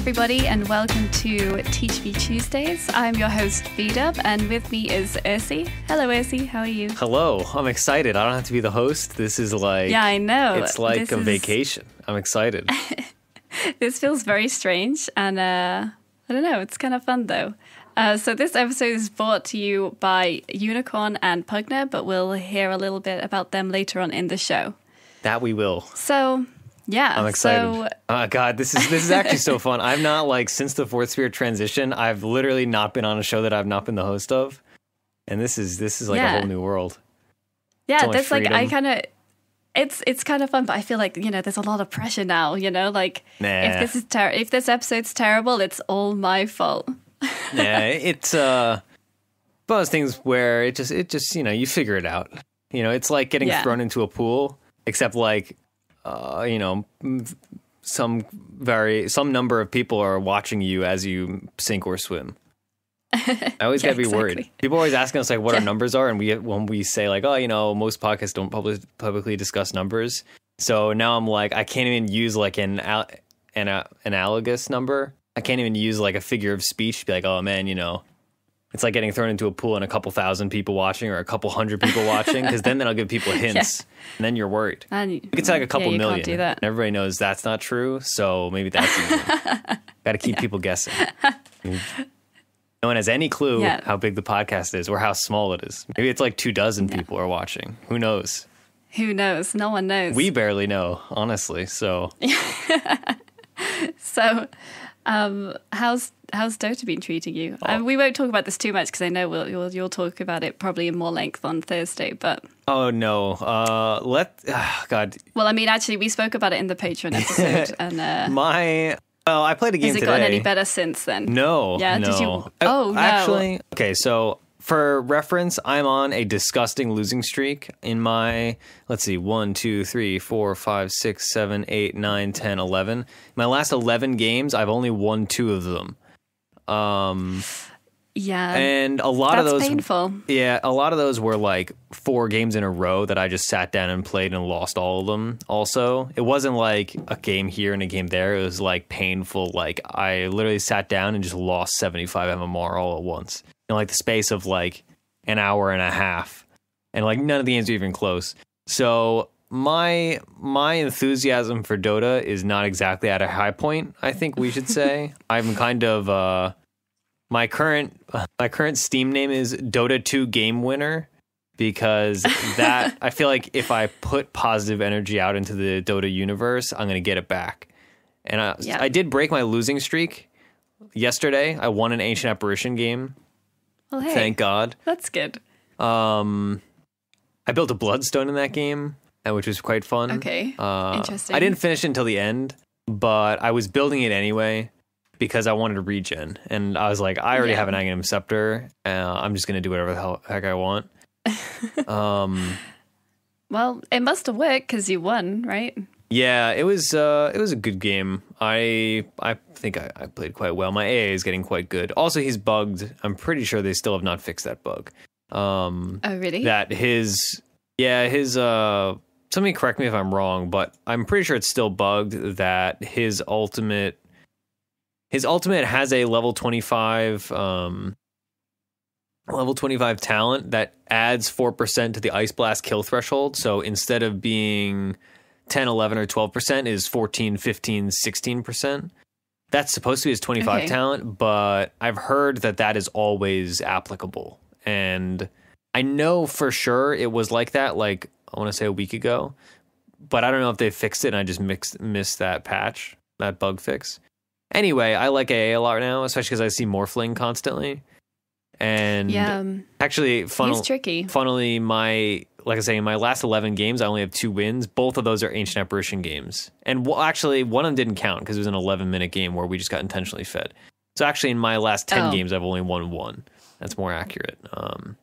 everybody, and welcome to Teach Me Tuesdays. I'm your host, Beedub, and with me is Ursi. Hello, Ursi. How are you? Hello. I'm excited. I don't have to be the host. This is like Yeah, I know. It's like This a is- vacation. I'm excited. This feels very strange, and uh, I don't know. It's kind of fun though. Uh, so this episode is brought to you by Unicorn and Pugner, but we'll hear a little bit about them later on in the show. that we will. So yeah, I'm excited. So oh god, this is this is actually so fun. I've not like since the fourth spirit transition, I've literally not been on a show that I've not been the host of. And this is this is like Yeah. a whole new world. yeah, so that's like I kind of. It's it's kind of fun, but I feel like you know there's a lot of pressure now. You know, like Nah. if this is ter- if this episode's terrible, it's all my fault. yeah, it's uh one of those things where it just it just, you know, you figure it out. You know, it's like getting Yeah. thrown into a pool, except like uh, you know, some very some number of people are watching you as you sink or swim. I always Yeah, gotta be worried. People are always asking us like what our Yeah. numbers numbers are, and we when we say like, oh, you know, most podcasts don't public, publicly discuss numbers. So now I'm like, I can't even use like an an analogous number. I can't even use like a figure of speech to be like, oh man, you know, it's like getting thrown into a pool and a couple thousand people watching or a couple hundred people watching, because then that'll give people hints, and then you're worried. And You could say like a couple yeah, million. Can't do that. And everybody knows that's not true, so maybe that's got to keep people guessing. Mm. No one has any clue Yeah. how big the podcast is or how small it is. Maybe it's like two dozen people are watching. Who knows? Who knows? No one knows. We barely know, honestly. So So, um, how's how's Dota been treating you? Oh. Um, we won't talk about this too much because I know we'll, you'll you'll talk about it probably in more length on Thursday. But Oh no. Uh let ah, God. well, I mean, actually, we spoke about it in the Patreon episode, and uh, My well, I played a game has it today. gotten any better since then? No. Yeah, No. did you- I- oh, no. Actually, okay. So for reference, I'm on a disgusting losing streak in my. Let's see, one, two, three, four, five, six, seven, eight, nine, ten, eleven. My last eleven games, I've only won two of them. Um, Yeah, and a lot of those, painful. yeah, a lot of those were like four games in a row that I just sat down and played and lost all of them. Also, it wasn't like a game here and a game there. It was like painful. Like I literally sat down and just lost 75 MMR all at once in like the space of like an hour and a half, and like none of the games are even close. So my my enthusiasm for Dota is not exactly at a high point. I think we should say I'm kind of uh my current my current Steam name is Dota 2 Game Winner because that I feel like if I put positive energy out into the Dota universe, I'm gonna get it back. And I, Yeah. I did break my losing streak yesterday. I won an Ancient Apparition game. Well, hey, Thank God. that's good. Um, I built a Bloodstone in that game, uh, which was quite fun. Okay, Uh, Interesting. I didn't finish until the end, but I was building it anyway because I wanted to regen, and I was like, I already Yeah. have an Aghanim Scepter. Uh, I'm just gonna do whatever the hell, heck I want. um, well, it must have worked because you won, right? Yeah, it was uh, it was a good game. I I think I, I played quite well. My AA is getting quite good. Also, he's bugged. I'm pretty sure they still have not fixed that bug. Um, Oh, really? that his yeah his uh somebody correct me if i'm wrong but i'm pretty sure it's still bugged that his ultimate his ultimate has a level 25 um level 25 talent that adds 4% to the ice blast kill threshold so instead of being 10 11 or 12% is 14 15 16% that's supposed to be his 25 Okay. talent but i've heard that that is always applicable and i know for sure it was like that like i want to say a week ago but i don't know if they fixed it and i just mixed missed that patch that bug fix anyway i like aa a lot now especially because i see morphling constantly and yeah, um, actually funnel, tricky. funnily my like i say in my last 11 games i only have two wins both of those are ancient apparition games and well, actually one of them didn't count because it was an 11 minute game where we just got intentionally fed so actually in my last 10 Oh. games i've only won one that's more accurate um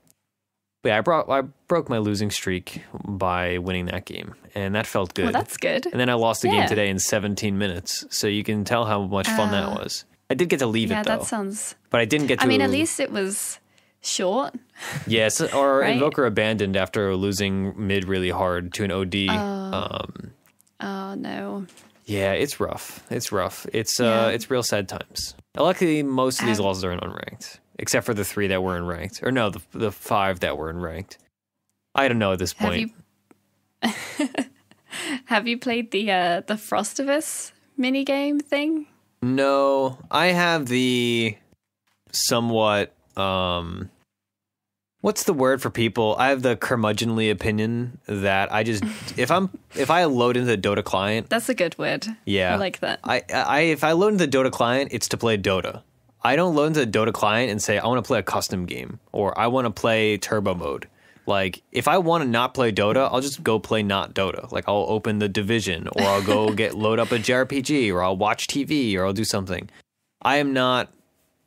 but yeah i brought i broke my losing streak by winning that game and that felt good Well, that's good. and then i lost the Yeah. game today in 17 minutes so you can tell how much fun that was i did get to leave Yeah, it though that sounds. but i didn't get to I mean, at least it was short. Yes, or Right? Invoker abandoned after losing mid really hard to an OD. Oh. um, Oh no. Yeah, it's rough. It's rough. It's uh, it's real sad times. Luckily, most of these Have- losses are in unranked, except for the three that were in ranked, or no, the the five that were in ranked. I don't know at this Have point. you have you played the uh, the Frostivus mini game thing? No, I have the somewhat um what's the word for people? I have the curmudgeonly opinion that I just if I'm if I load into the Dota client, That's a good word. yeah. I like that. I I if I load into the Dota client, it's to play Dota. I don't load into the Dota client and say I want to play a custom game or I want to play turbo mode. Like if I want to not play Dota, I'll just go play not Dota. Like I'll open the division or I'll go get load up a JRPG or I'll watch TV or I'll do something. I am not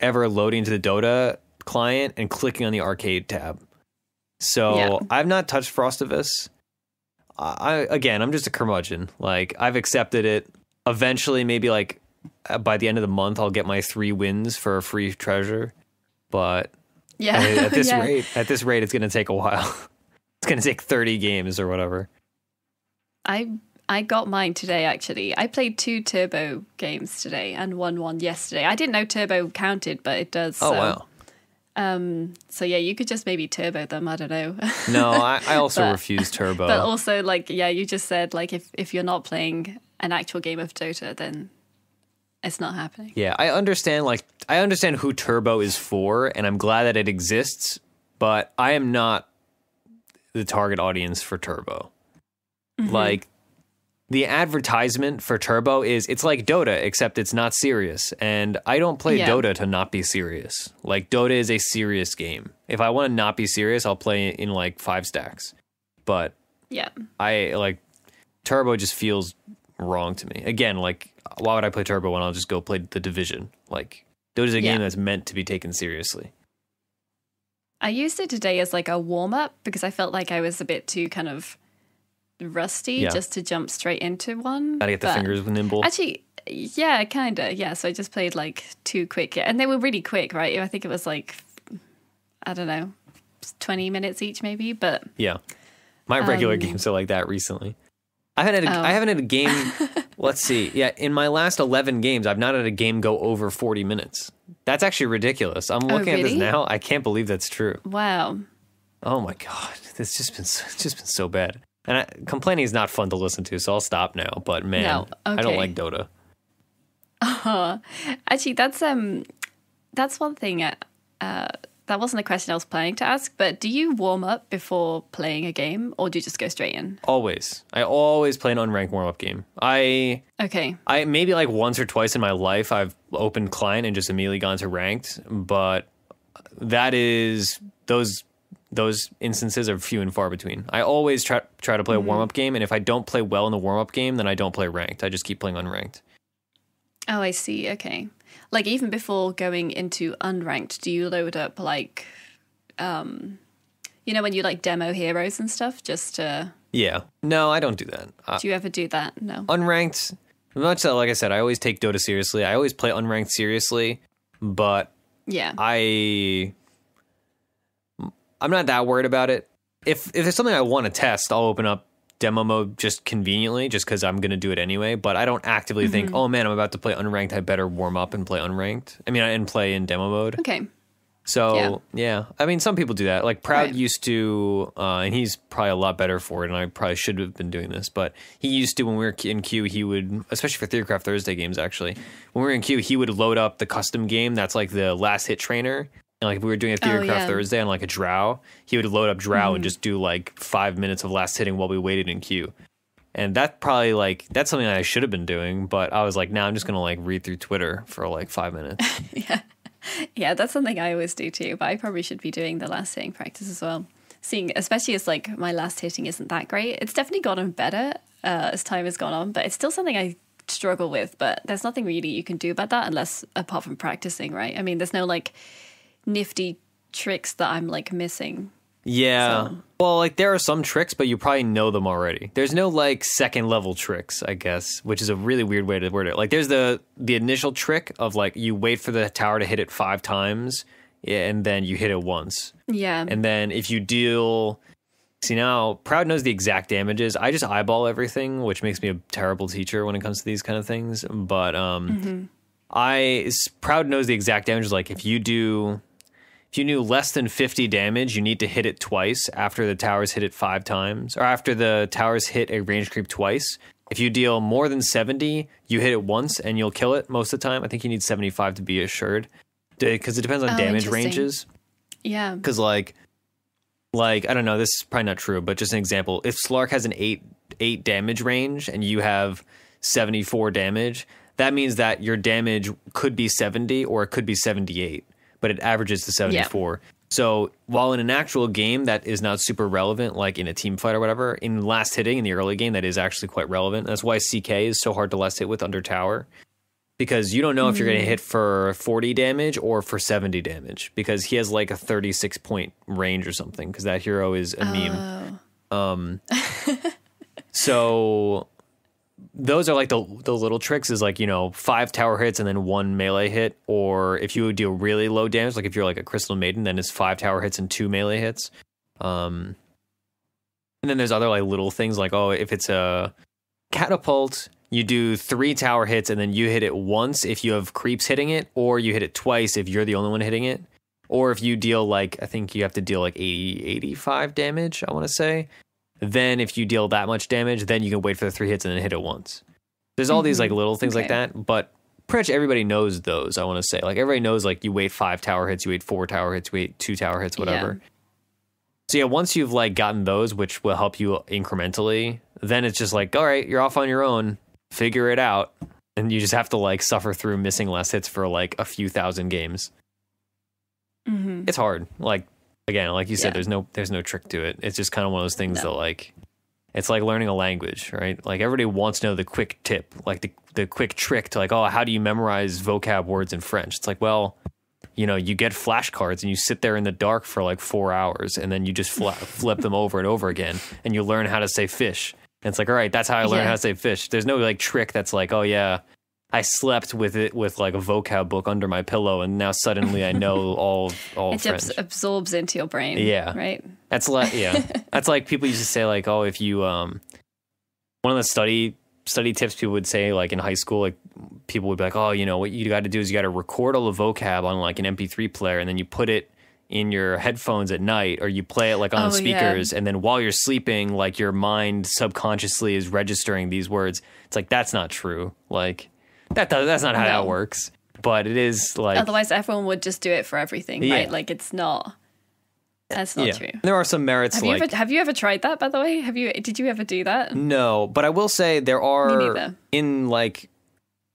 ever loading to the Dota client and clicking on the arcade tab. So Yeah. I've not touched Frostivus. I again, I'm just a curmudgeon. Like I've accepted it. Eventually, maybe like uh, by the end of the month, I'll get my three wins for a free treasure. But Yeah. at this Yeah. rate, at this rate, it's going to take a while. it's going to take 30 games or whatever. I I got mine today actually. I played two turbo games today and won one yesterday. I didn't know turbo counted, but it does. Oh so, wow! Um so yeah, you could just maybe turbo them, I don't know. No, I, I also But- refuse turbo. but also like yeah, you just said like if if you're not playing an actual game of Dota then it's not happening. Yeah, I understand. Like, I understand who Turbo is for, and I'm glad that it exists. But I am not the target audience for Turbo. Mm-hmm. Like, the advertisement for Turbo is it's like Dota, except it's not serious. And I don't play Yeah. Dota to not be serious. Like, Dota is a serious game. If I want to not be serious, I'll play in like five stacks. But Yeah. I like Turbo just feels wrong to me. Again, like why would I play Turbo when I'll just go play the Division? Like Dota is a Yeah. game that's meant to be taken seriously. I used it today as like a warm up because I felt like I was a bit too kind of rusty Yeah. just to jump straight into one. Gotta get the fingers nimble. Actually, yeah, kind of. Yeah, so I just played like two quick, and they were really quick, right? I think it was like, I don't know, 20 minutes each maybe, but yeah. My regular Um, games are like that recently. I haven't had a, Oh. I haven't had a game let's see. Yeah, in my last 11 games, I've not had a game go over 40 minutes. That's actually ridiculous. I'm looking at this Oh, now. I can't believe that's true. wow. Oh my god, it's just been so, it's just been so bad. And I, complaining is not fun to listen to, so I'll stop now. But man, No, I don't like Dota. Actually, that's um, that's one thing. Uh, uh, that wasn't a question I was planning to ask, but do you warm up before playing a game, or do you just go straight in? Always, I always play an unranked warm up game. I Okay. I maybe like once or twice in my life I've opened client and just immediately gone to ranked, but that is those those instances are few and far between. I always try try to play a warm up game, and if I don't play well in the warm up game, then I don't play ranked. I just keep playing unranked. Oh, I see. Okay. Like even before going into unranked, do you load up like, um, you know, when you like demo heroes and stuff? Just to Yeah, no, I don't do that. Uh, do you ever do that? No. unranked much so like i said i always take dota seriously i always play unranked seriously but Yeah. i i'm not that worried about it if if there's something i want to test i'll open up demo mode just conveniently just because i'm going to do it anyway but i don't actively think oh man i'm about to play unranked i better warm up and play unranked i mean and play in demo mode Okay. so yeah. I mean, some people do that. Like Proud Right. used to, uh, and he's probably a lot better for it. And I probably should have been doing this, but he used to when we were in queue, he would, especially for Theorycraft Thursday games, actually, when we were in queue, he would load up the custom game that's like the last hit trainer. And like if we were doing a Theorycraft yeah. Thursday on like a Drow, he would load up Drow and just do like five minutes of last hitting while we waited in queue. And that probably like that's something I should have been doing, but I was like, now I'm just gonna like read through Twitter for like five minutes. Yeah. Yeah, that's something I always do too, but I probably should be doing the last hitting practice as well. Seeing, especially as like my last hitting isn't that great. It's definitely gotten better uh, as time has gone on, but it's still something I struggle with. But there's nothing really you can do about that unless apart from practicing, right? I mean, there's no like nifty tricks that I'm like missing. Yeah. So- Well, like there are some tricks, but you probably know them already. There's no like second level tricks, I guess, which is a really weird way to word it. Like there's the the initial trick of like you wait for the tower to hit it five times, and then you hit it once. Yeah. And then if you deal See now, Proud knows the exact damages. I just eyeball everything, which makes me a terrible teacher when it comes to these kind of things. But um, I Proud knows the exact damages. Like if you do, if you do less than fifty damage, you need to hit it twice after the towers hit it five times, or after the towers hit a range creep twice. If you deal more than seventy, you hit it once and you'll kill it most of the time. I think you need seventy-five to be assured, because it depends on Oh, damage ranges Yeah. because like like i don't know this is probably not true but just an example if slark has an 8 8 damage range and you have 74 damage that means that your damage could be 70 or it could be 78 but it averages to 74 so while in an actual game that is not super relevant like in a team fight or whatever in last hitting in the early game that is actually quite relevant. That's why ck is so hard to last hit with under tower because you don't know if you're going to hit for 40 damage or for 70 damage because he has like a 36 point range or something because that hero is a meme. Um, so those are like the the little tricks is like you know five tower hits and then one melee hit or if you do really low damage like if you're like a crystal maiden then it's five tower hits and two melee hits. Um and then there's other like little things like oh if it's a catapult you do three tower hits and then you hit it once if you have creeps hitting it or you hit it twice if you're the only one hitting it. Or if you deal like i think you have to deal like 80 85 damage i want to say then if you deal that much damage then you can wait for the three hits and then hit it once. There's all these like little things like that but pretty much everybody knows those i want to say. Like everybody knows like you wait five tower hits you wait four tower hits you wait two tower hits whatever. So yeah, once you've like gotten those, which will help you incrementally, then it's just like, all right, you're off on your own. Figure it out, and you just have to like suffer through missing less hits for like a few thousand games. hmm It's hard. Like again, like you said, Yeah. there's no there's no trick to it. It's just kind of one of those things No. that like it's like learning a language, right? Like everybody wants to know the quick tip, like the the quick trick to like, oh, how do you memorize vocab words in French? It's like, well, you know, you get flashcards and you sit there in the dark for like four hours and then you just fla- flip them over and over again and you learn how to say fish. And it's like, all right, that's how I learned Yeah. how to say fish. There's no like trick that's like, oh yeah, I slept with it with like a vocab book under my pillow and now suddenly I know all all It French. just absorbs into your brain. Yeah. Right. That's like yeah. That's like people used to say like, oh, if you um one of the study study tips people would say like in high school, like people would be like, oh, you know, what you got to do is you got to record all the vocab on like an MP3 player, and then you put it in your headphones at night, or you play it like on Oh, yeah. speakers, and then while you're sleeping, like your mind subconsciously is registering these words. It's like that's not true. Like that does, that's not how No. that works. But it is like Otherwise, everyone would just do it for everything, Yeah. right? Like it's not. That's not yeah. true. There are some merits Have like you ever have you ever tried that? By the way, have you? Did you ever do that? No, but I will say there are in like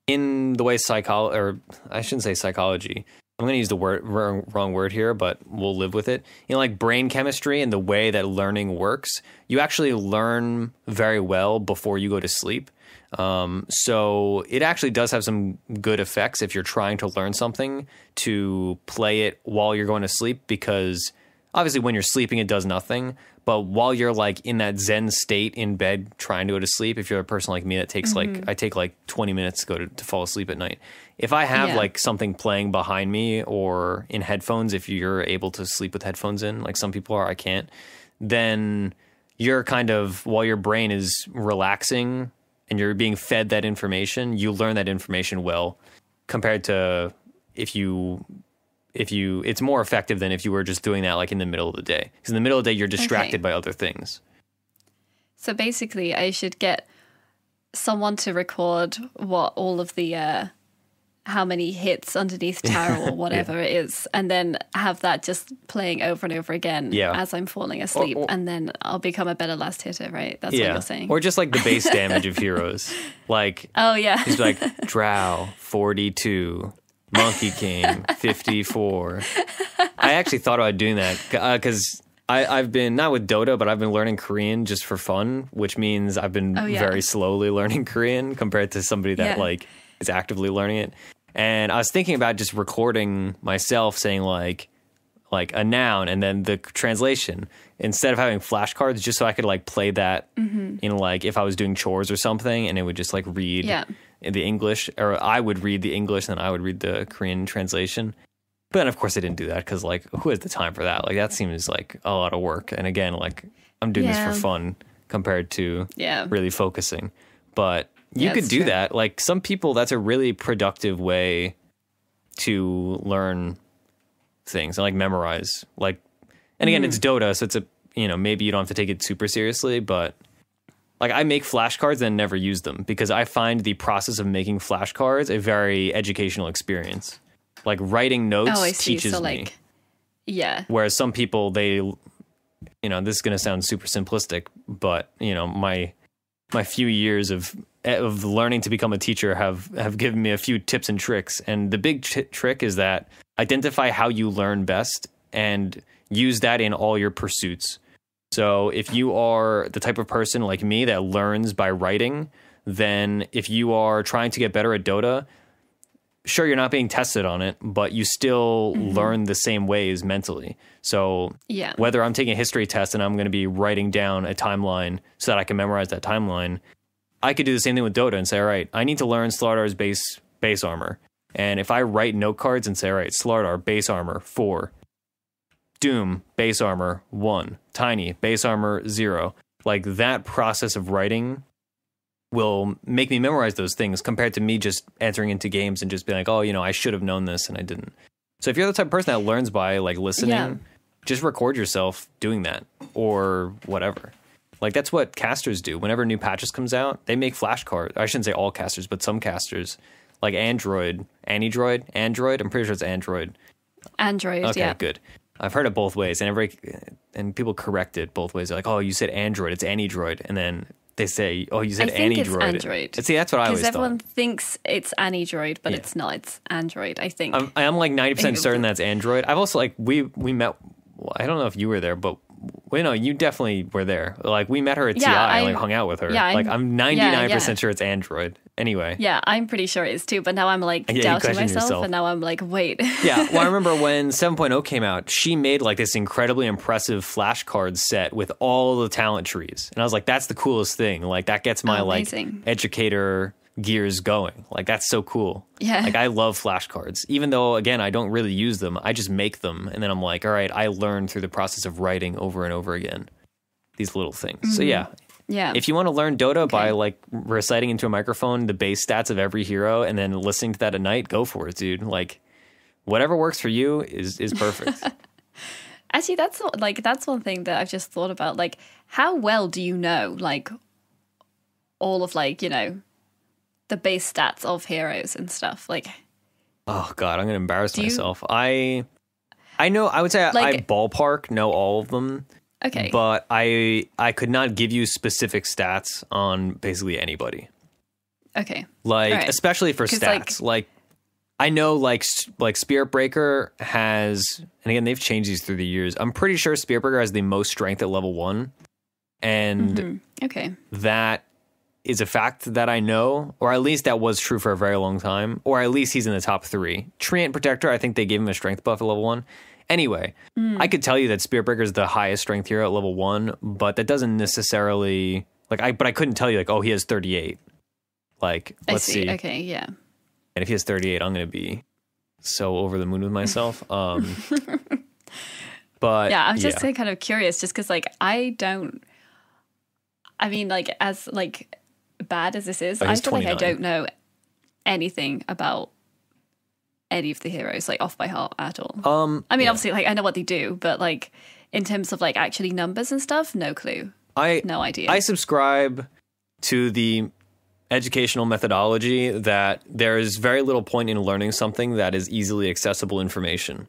in the way psychology, or I shouldn't say psychology. I'm going to use the word wrong, wrong word here, but we'll live with it. You know, like brain chemistry and the way that learning works, you actually learn very well before you go to sleep. Um, so it actually does have some good effects if you're trying to learn something to play it while you're going to sleep because obviously when you're sleeping it does nothing. But while you're like in that zen state in bed trying to go to sleep if you're a person like me that takes like i take like 20 minutes to go to, to fall asleep at night. If i have Yeah. like something playing behind me or in headphones if you're able to sleep with headphones in like some people are i can't then you're kind of while your brain is relaxing and you're being fed that information you learn that information well compared to if you if you it's more effective than if you were just doing that like in the middle of the day because in the middle of the day you're distracted Okay. by other things So basically, I should get someone to record what all of the uh, how many hits underneath tower or whatever it is, and then have that just playing over and over again Yeah. as I'm falling asleep, or- and then I'll become a better last hitter. Right? That's what yeah you're saying. or just like the base damage of heroes like oh yeah. he's like drow 42 monkey king 54 i actually thought about doing that because uh, I, I've been not with Dota, but I've been learning Korean just for fun, which means I've been Oh, yeah. very slowly learning Korean compared to somebody that Yeah. like is actively learning it. And I was thinking about just recording myself saying like like a noun and then the translation instead of having flashcards, just so I could like play that mm-hmm. in like if I was doing chores or something, and it would just like read Yeah. the English, or I would read the English and then I would read the Korean translation. But then, of course, I didn't do that because, like, who has the time for that? Like, that seems like a lot of work. And again, like, I'm doing Yeah. this for fun compared to Yeah. really focusing. But you Yeah, could do true. that. Like some people, that's a really productive way to learn things and like memorize. Like, and again, Mm. it's Dota, so it's a you know maybe you don't have to take it super seriously, but like I make flashcards and never use them because I find the process of making flashcards a very educational experience. Like writing notes Oh, I see. teaches So me. like, yeah, Whereas some people, they, you know, this is going to sound super simplistic, but you know, my my few years of of learning to become a teacher have have given me a few tips and tricks. And the big trick is that identify how you learn best and use that in all your pursuits. So if you are the type of person like me that learns by writing, then if you are trying to get better at Dota, sure you're not being tested on it, but you still mm-hmm. learn the same ways mentally. So yeah, whether I'm taking a history test and I'm going to be writing down a timeline so that I can memorize that timeline, I could do the same thing with Dota and say, all right, I need to learn Slardar's base base armor. And if I write note cards and say, all right, Slardar base armor four, Doom base armor one, Tiny base armor zero, like that process of writing will make me memorize those things compared to me just entering into games and just being like, oh, you know, I should have known this and I didn't. So if you're the type of person that learns by like listening, Yeah. just record yourself doing that or whatever. Like that's what casters do. Whenever new patches comes out, they make flashcards. I shouldn't say all casters, but some casters, like Android, Android, Android. I'm pretty sure it's Android. Android. Okay, yeah, good. I've heard it both ways, and every and people correct it both ways. They're like, "Oh, you said Android, it's Android," and then they say, "Oh, you said I think it's Android." Android. See, that's what I always thought. because everyone thinks it's Android, but Yeah. it's not. It's Android. I think. I'm, I'm like ninety percent certain that's Android. I've also like we we met. Well, I don't know if you were there, but well, no, you definitely were there. Like we met her at Yeah, TI, I- like hung out with her. yeah, like I'm- I'm ninety nine yeah, yeah. percent sure it's Android. Anyway, yeah, I'm pretty sure it is too. But now I'm like Yeah, doubting myself, yourself. and now I'm like, wait. yeah. Well, I remember when 7.0 came out, she made like this incredibly impressive flashcard set with all the talent trees. And I was like, that's the coolest thing. Like, that gets my Oh, like educator gears going. Like, that's so cool. Yeah. Like, I love flashcards. Even though, again, I don't really use them, I just make them. And then I'm like, all right, I learned through the process of writing over and over again these little things. So, mm-hmm. yeah. yeah. If you want to learn Dota by like reciting into a microphone the base stats of every hero and then listening to that at night, go for it, dude. Like whatever works for you is is perfect. Actually, that's like that's one thing that I've just thought about. Like, how well do you know like all of like you know the base stats of heroes and stuff? Like, oh god, I'm gonna embarrass you- myself. I I know I would say I, I ballpark know all of them, okay, but I I could not give you specific stats on basically anybody. okay, Like Alright. especially for stats. Like, like I know like like Spirit Breaker has and again they've changed these through the years. I'm pretty sure Spirit Breaker has the most strength at level 1 and Hmm, okay, that is a fact that I know, or at least that was true for a very long time, or at least he's in the top three. Treant Protector, I think they gave him a strength buff at level one. Anyway, I could tell you that Spirit Breaker is the highest strength hero at level one, but that doesn't necessarily like I. But I couldn't tell you like, oh, he has thirty eight. Like, I let's see. see. Okay, yeah, And if he has thirty eight, I'm gonna be so over the moon with myself. Um, but yeah. I'm just yeah. kind of curious, just because like I don't. I mean, like as like bad as this is, Oh, I feel like I don't know anything about any of the heroes like off by heart at all. um, I mean, yeah. obviously, like I know what they do, but like in terms of like actually numbers and stuff, no clue, I no idea. I subscribe to the educational methodology that there is very little point in learning something that is easily accessible information.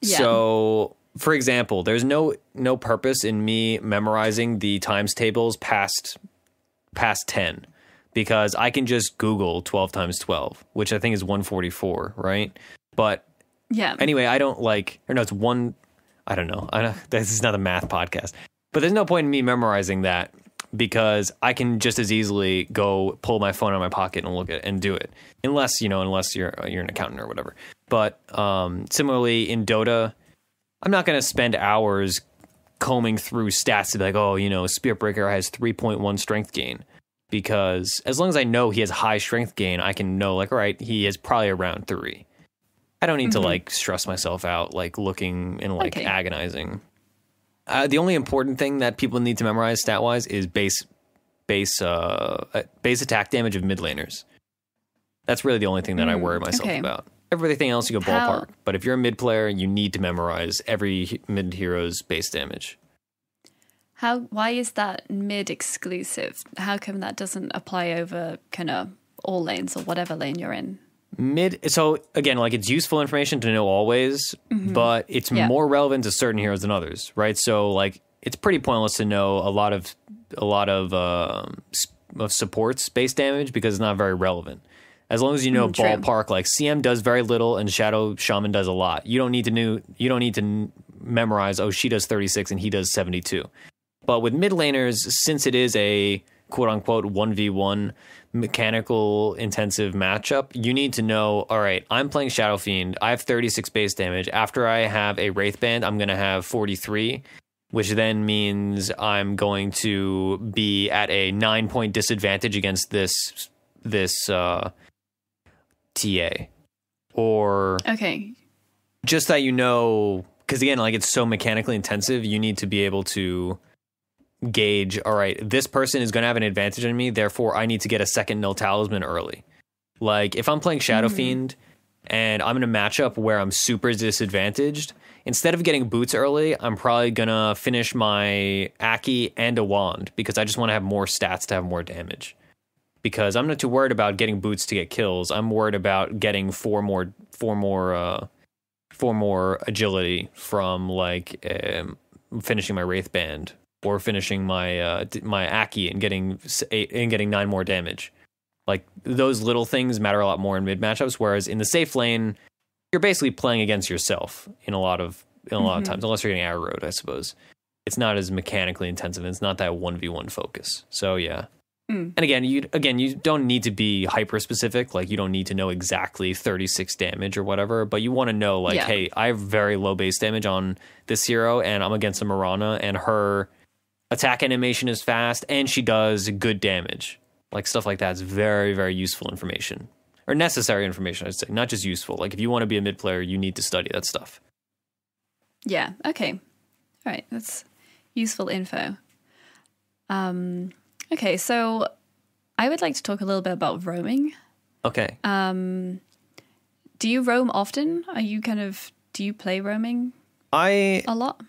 Yeah. So, for example, there's no no purpose in me memorizing the times tables past past 10 because I can just Google 12 times 12, which I think is 144, right? But yeah, anyway, I don't like, or no, it's one, I don't know. I don't, this is not a math podcast, but there's no point in me memorizing that because I can just as easily go pull my phone out of my pocket and look at it and do it. Unless, you know, unless you're, you're an accountant or whatever. But um, similarly in Dota, I'm not going to spend hours combing through stats to be like, oh, you know, Spirit Breaker has 3.1 strength gain. Because as long as I know he has high strength gain, I can know, like, all right, he is probably around three. I don't need to like stress myself out, like looking and like Okay. agonizing. Uh, the only important thing that people need to memorize stat wise is base base uh, uh, base attack damage of mid laners. That's really the only thing that I worry myself okay. about. Everything else you go How- ballpark, but if you're a mid player, you need to memorize every mid hero's base damage. How? Why is that mid exclusive? How come that doesn't apply over kind of all lanes or whatever lane you're in? Mid. So again, like it's useful information to know always, mm-hmm. but it's. Yeah. more relevant to certain heroes than others, right? So like it's pretty pointless to know a lot of a lot of um, s- of supports base damage because it's not very relevant. As long as you know Mm, true. ballpark, like CM does very little and Shadow Shaman does a lot. You don't need to know. You don't need to memorize. Oh, she does thirty six and he does seventy two. But with mid laners, since it is a quote unquote 1v1 mechanical intensive matchup, you need to know all right, I'm playing Shadow Fiend. I have 36 base damage. After I have a Wraith Band, I'm going to have 43, which then means I'm going to be at a nine point disadvantage against this this uh, TA. Or Okay. just that you know because again like it's so mechanically intensive you need to be able to gauge all right this person is going to have an advantage on me therefore i need to get a second null talisman early like if i'm playing shadow hmm. fiend and i'm in a matchup where i'm super disadvantaged instead of getting boots early i'm probably going to finish my aki and a wand because i just want to have more stats to have more damage because i'm not too worried about getting boots to get kills i'm worried about getting four more four more uh for more agility from like um, finishing my wraith band or finishing my uh, my Aki and getting eight, and getting nine more damage. Like those little things matter a lot more in mid matchups. Whereas in the safe lane, you're basically playing against yourself in a lot of in a lot of times, unless you're getting aggroed, I suppose. It's not as mechanically intensive. It's not that one v one focus. So yeah. Mm. And again, you again you don't need to be hyper specific. Like you don't need to know exactly 36 damage or whatever, but you want to know like, Yeah. hey, I have very low base damage on this hero, and I'm against a Mirana, and her attack animation is fast, and she does good damage. Like stuff like that is very very useful information or necessary information. I'd say not just useful. Like if you want to be a mid player, you need to study that stuff. Yeah. Okay. All right. That's useful info. Um. Okay. So, I would like to talk a little bit about roaming. Okay. Um. Do you roam often? Are you kind of do you play roaming I a lot?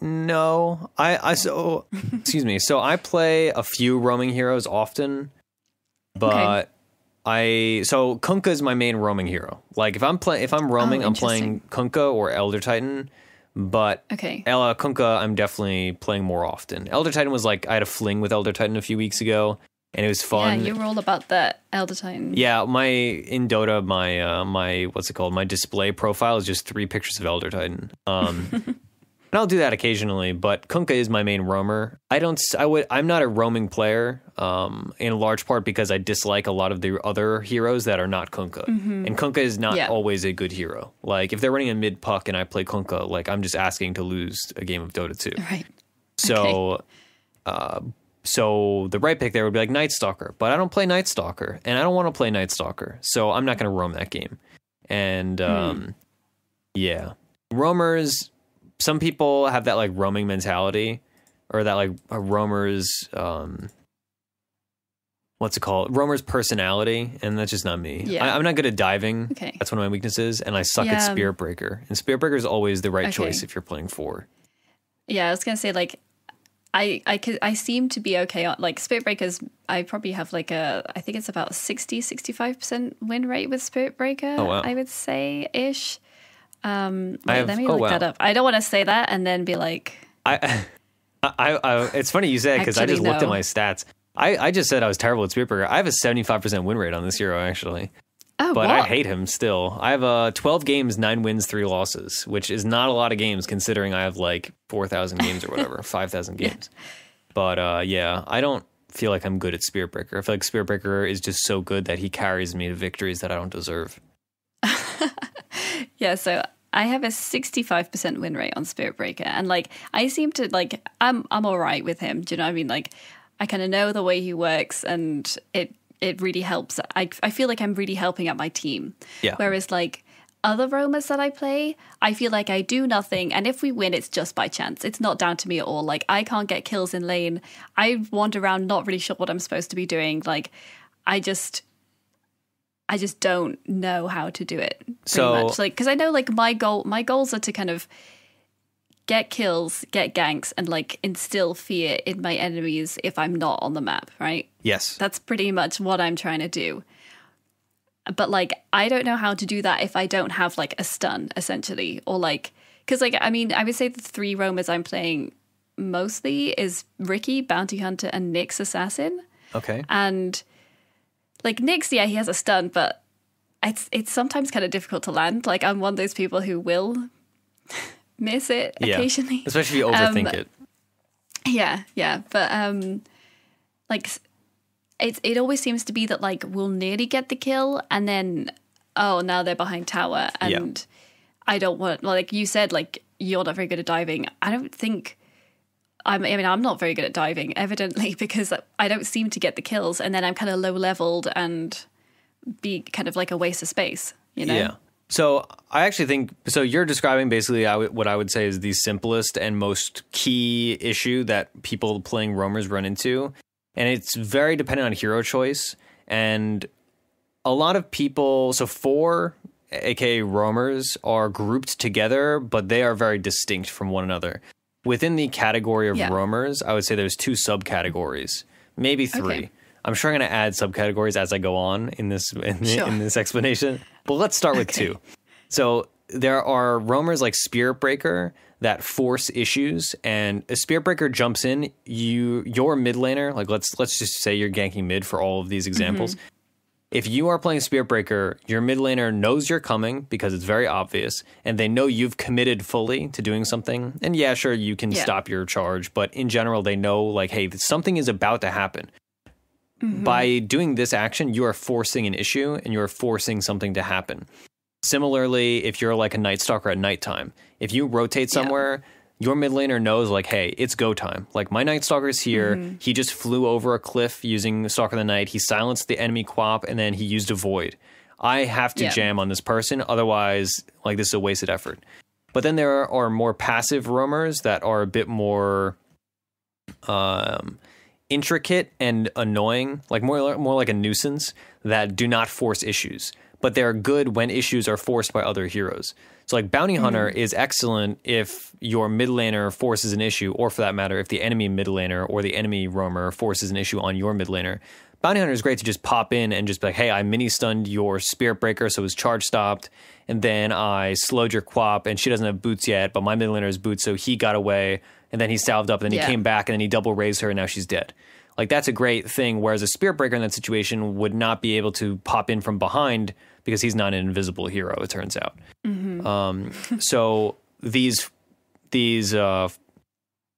No, I I so excuse me. So I play a few roaming heroes often, but I so Kunkka is my main roaming hero. Like if I'm playing if I'm roaming, Oh, I'm playing Kunkka or Elder Titan. But Okay. Ella Kunkka, I'm definitely playing more often. Elder Titan was like I had a fling with Elder Titan a few weeks ago, and it was fun. Yeah, you were all about that Elder Titan. Yeah, my in Dota, my uh, my what's it called? My display profile is just three pictures of Elder Titan. Um, and I'll do that occasionally, but Kunkka is my main roamer. I don't. s- I would. I'm not a roaming player. Um, in a large part because I dislike a lot of the other heroes that are not Kunkka, and Kunkka is not Yeah. always a good hero. Like if they're running a mid puck and I play Kunkka, like I'm just asking to lose a game of Dota 2. Right. So, uh, so the right pick there would be like Night Stalker, but I don't play Night Stalker, and I don't want to play Night Stalker, so I'm not going to roam that game. And um, yeah, roamers. Some people have that like roaming mentality, or that like a roamer's um, what's it called? Roamer's personality, and that's just not me. Yeah. I, I'm not good at diving. Okay. That's one of my weaknesses, and I suck at Yeah. Spirit Breaker. And Spirit Breaker is always the right Okay. choice if you're playing four. Yeah, I was gonna say like I I could I seem to be okay on like Spirit Breakers I probably have like a I think it's about 60 65% win rate with Spirit Breaker Oh, wow. I would say ish. Um I wait, have- let me oh, look wow. that up. I don't want to say that and then be like I, I, I, it's funny you say it because I just looked at my stats. I, I just said I was terrible at Breaker. I have a 75% win rate on this hero, actually. oh But? I hate him still. I have uh, 12 games, 9 wins, 3 losses, which is not a lot of games considering I have like 4,000 games or whatever, 5,000 games. But uh, yeah, I don't feel like I'm good at Spearbreaker. Breaker. I feel like Spirit Breaker is just so good that he carries me to victories that I don't deserve. Yeah, so I have a 65% win rate on Spirit Breaker and like I seem to like I'm I'm all right with him. Do you know what I mean? Like I kind of know the way he works and it it really helps. I I feel like I'm really helping out my team. Yeah. Whereas like other roamers that I play, I feel like I do nothing, and if we win, it's just by chance. It's not down to me at all. Like I can't get kills in lane. I wander around not really sure what I'm supposed to be doing. Like I just I just don't know how to do it. So- much. like because I know like my goal my goals are to kind of get kills, get ganks, and like instill fear in my enemies if I'm not on the map, right? Yes. That's pretty much what I'm trying to do. But like, I don't know how to do that if I don't have like a stun, essentially, or like, because like, I mean, I would say the three roamers I'm playing mostly is Riki, Bounty Hunter, and Nyx Assassin. Okay. And like Nyx, yeah, he has a stun, but it's it's sometimes kind of difficult to land. Like, I'm one of those people who will miss it Yeah. occasionally. Especially if you overthink Um, it. Yeah, yeah, but um, like it it always seems to be that like we'll nearly get the kill, and then oh now they're behind tower, Yeah. and I don't want like you said like you're not very good at diving. I don't think. I mean, I'm not very good at diving, evidently, because I don't seem to get the kills, and then I'm kind of low leveled and be kind of like a waste of space, you know? Yeah. So I actually think so. You're describing basically what I would say is the simplest and most key issue that people playing roamers run into, and it's very dependent on hero choice. And a lot of people, so four, aka roamers, are grouped together, but they are very distinct from one another. Within the category of Yeah. roamers, I would say there's two subcategories, maybe three. Okay. I'm sure I'm going to add subcategories as I go on in this in, Sure. in this explanation. But let's start with Okay. two. So there are roamers like Spirit Breaker that force issues, and a Spirit Breaker jumps in. You your mid laner, like let's let's just say you're ganking mid for all of these mm-hmm. examples. If you are playing Spirit Breaker, your mid laner knows you're coming because it's very obvious, and they know you've committed fully to doing something. And yeah, sure, you can Yeah. stop your charge, but in general, they know like, hey, something is about to happen. Mm-hmm. By doing this action, you are forcing an issue and you are forcing something to happen. Similarly, if you're like a Night Stalker at nighttime, if you rotate somewhere, your mid laner knows like, hey, it's go time. Like my Night Stalker's here. He just flew over a cliff using Stalker of the Night. He silenced the enemy QoP and then he used a void. I have to Yeah. jam on this person, otherwise, like this is a wasted effort. But then there are more passive roamers that are a bit more um, intricate and annoying, like more more like a nuisance that do not force issues, but they're good when issues are forced by other heroes. So like Bounty Hunter mm-hmm. is excellent if your mid laner forces an issue, or for that matter, if the enemy mid laner or the enemy roamer forces an issue on your mid laner. Bounty Hunter is great to just pop in and just be like, hey, I mini stunned your Spirit Breaker, so his charge stopped, and then I slowed your QoP, and she doesn't have boots yet, but my mid laner has boots, so he got away, and then he salved up, and then Yeah. he came back, and then he double raised her, and now she's dead. Like that's a great thing. Whereas a Spirit Breaker in that situation would not be able to pop in from behind because he's not an invisible hero. It turns out. Um, so these these uh,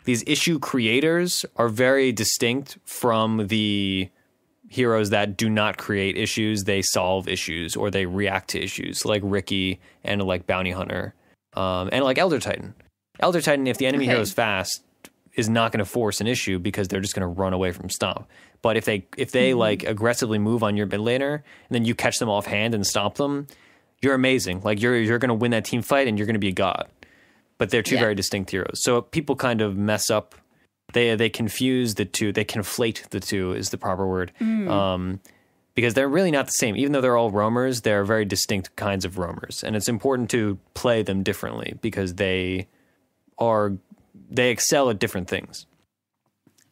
these issue creators are very distinct from the heroes that do not create issues. They solve issues or they react to issues, like Riki and like Bounty Hunter, um, and like Elder Titan. Elder Titan, if the enemy Okay. hero is fast, is not going to force an issue because they're just going to run away from stomp. But if they if they like aggressively move on your mid laner and then you catch them off hand and stomp them, you're amazing. Like you're you're going to win that team fight and you're going to be a god. But they're two Yeah. very distinct heroes. So people kind of mess up. They they confuse the two. They conflate the two is the proper word. Um, because they're really not the same. Even though they're all roamers, they're very distinct kinds of roamers, and it's important to play them differently because they are they excel at different things.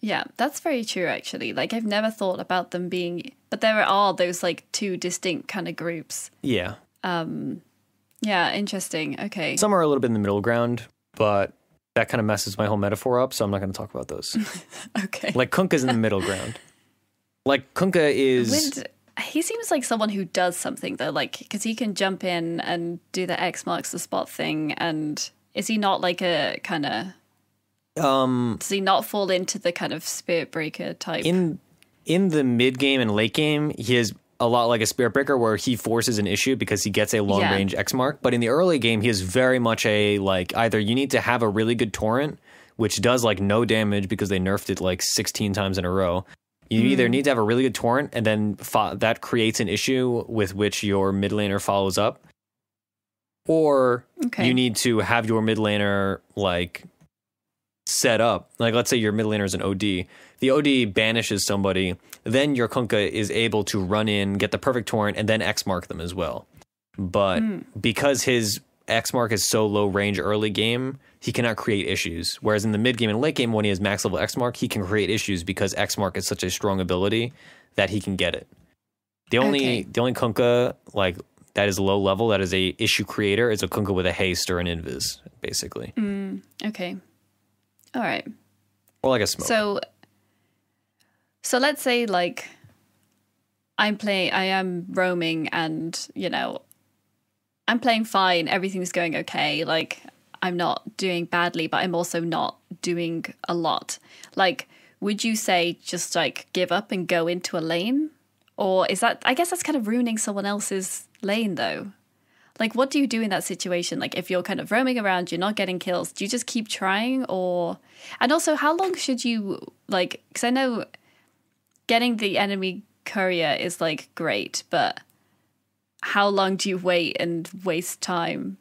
Yeah, that's very true actually. Like I've never thought about them being but there are those like two distinct kind of groups. Yeah, Um Yeah, interesting. Okay. some are a little bit in the middle ground, but that kind of messes my whole metaphor up. So I'm not going to talk about those. okay. like Kunkka's in the middle ground. Like Kunkka is Wind, he seems like someone who does something though, like because he can jump in and do the X marks the spot thing. And is he not like a kind of? Um Does he not fall into the kind of spirit breaker type? in in the mid game and late game, he is a lot like a Spirit Breaker where he forces an issue because he gets a long Yeah. range X mark. But in the early game, he is very much a like either you need to have a really good torrent, which does like no damage because they nerfed it like 16 times in a row. You either need to have a really good torrent, and then that creates an issue with which your mid laner follows up, or Okay. you need to have your mid laner like set up. Like let's say your mid laner is an OD. The OD banishes somebody, then your Kunkka is able to run in, get the perfect torrent, and then X mark them as well. But Hmm. because his X mark is so low range early game, he cannot create issues. Whereas in the mid game and late game, when he has max level X mark, he can create issues because X mark is such a strong ability that he can get it. The only Okay. the only Kunkka like that is low level that is a issue creator is a Kunkka with a haste or an invis, basically, Okay. All right. or like a smoke. So, so let's say like I'm playing, I am roaming, and you know, I'm playing fine. Everything's going okay. Like I'm not doing badly, but I'm also not doing a lot. Like, would you say just like give up and go into a lane, or is that? I guess that's kind of ruining someone else's lane, though. Like, what do you do in that situation? Like, if you're kind of roaming around, you're not getting kills, do you just keep trying? Or, and also, how long should you, like, because I know getting the enemy courier is like great, but how long do you wait and waste time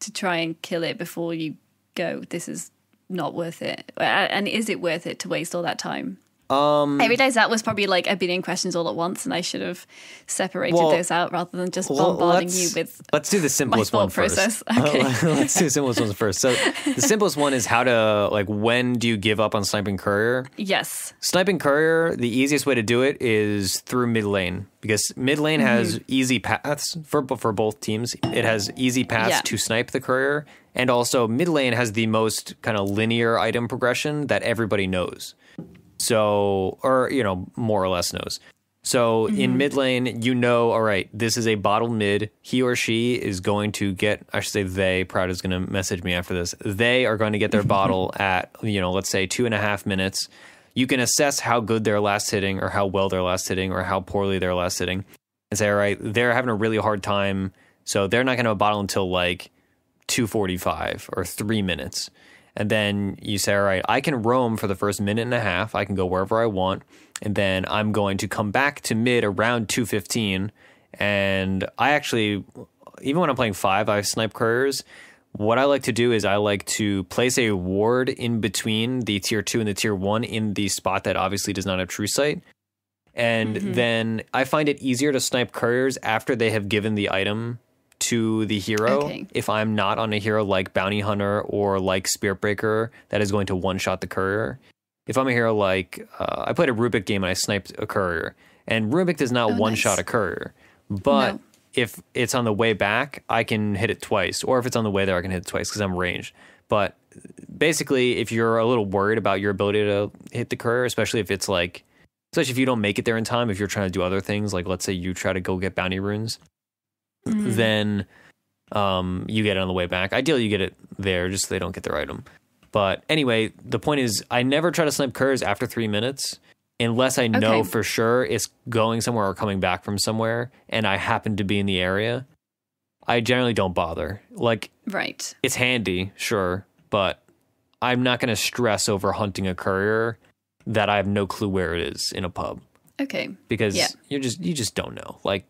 to try and kill it before you go, this is not worth it? And is it worth it to waste all that time? Um, I realize that was probably like a billion questions all at once, and I should have separated Well, those out rather than just bombarding let's- you with let's do the simplest one first. Okay. let's do the simplest ones first. So the simplest one is how to like when do you give up on sniping courier? yes. Sniping courier, the easiest way to do it is through mid lane because mid lane has easy paths for for both teams. It has easy paths Yeah. to snipe the courier, and also mid lane has the most kind of linear item progression that everybody knows. So, or you know, more or less knows. So in mm-hmm. mid lane, you know, all right, this is a bottle mid. He or she is going to get, I should say they, Proud is going to message me after this. They are going to get their bottle at, you know, let's say two and a half minutes. You can assess how good they're last hitting or how well they're last hitting or how poorly they're last hitting and say, all right, they're having a really hard time. So they're not going to have a bottle until like 245 or three minutes. And then you say, all right, I can roam for the first minute and a half. I can go wherever I want. And then I'm going to come back to mid around 215. And I actually, even when I'm playing five, I snipe couriers. What I like to do is I like to place a ward in between the tier two and the tier one in the spot that obviously does not have true sight. And mm-hmm. then I find it easier to snipe couriers after they have given the item to the hero Okay. if I'm not on a hero like Bounty Hunter or like Spirit Breaker that is going to one shot the courier. If I'm a hero like uh, I played a Rubik game and I sniped a courier, and Rubik does not Oh, one nice. shot a courier, but No. if it's on the way back, I can hit it twice, or if it's on the way there, I can hit it twice because I'm ranged. But basically, if you're a little worried about your ability to hit the courier, especially if it's like, especially if you don't make it there in time, if you're trying to do other things, like let's say you try to go get bounty runes, then um, you get it on the way back. Ideally, you get it there just so they don't get their item. But anyway, the point is, I never try to snipe curs after three minutes unless I know Okay. for sure it's going somewhere or coming back from somewhere and I happen to be in the area. I generally don't bother. Like, Right. it's handy, sure, but I'm not going to stress over hunting a courier that I have no clue where it is in a pub Okay. because Yeah. you just you just don't know. Like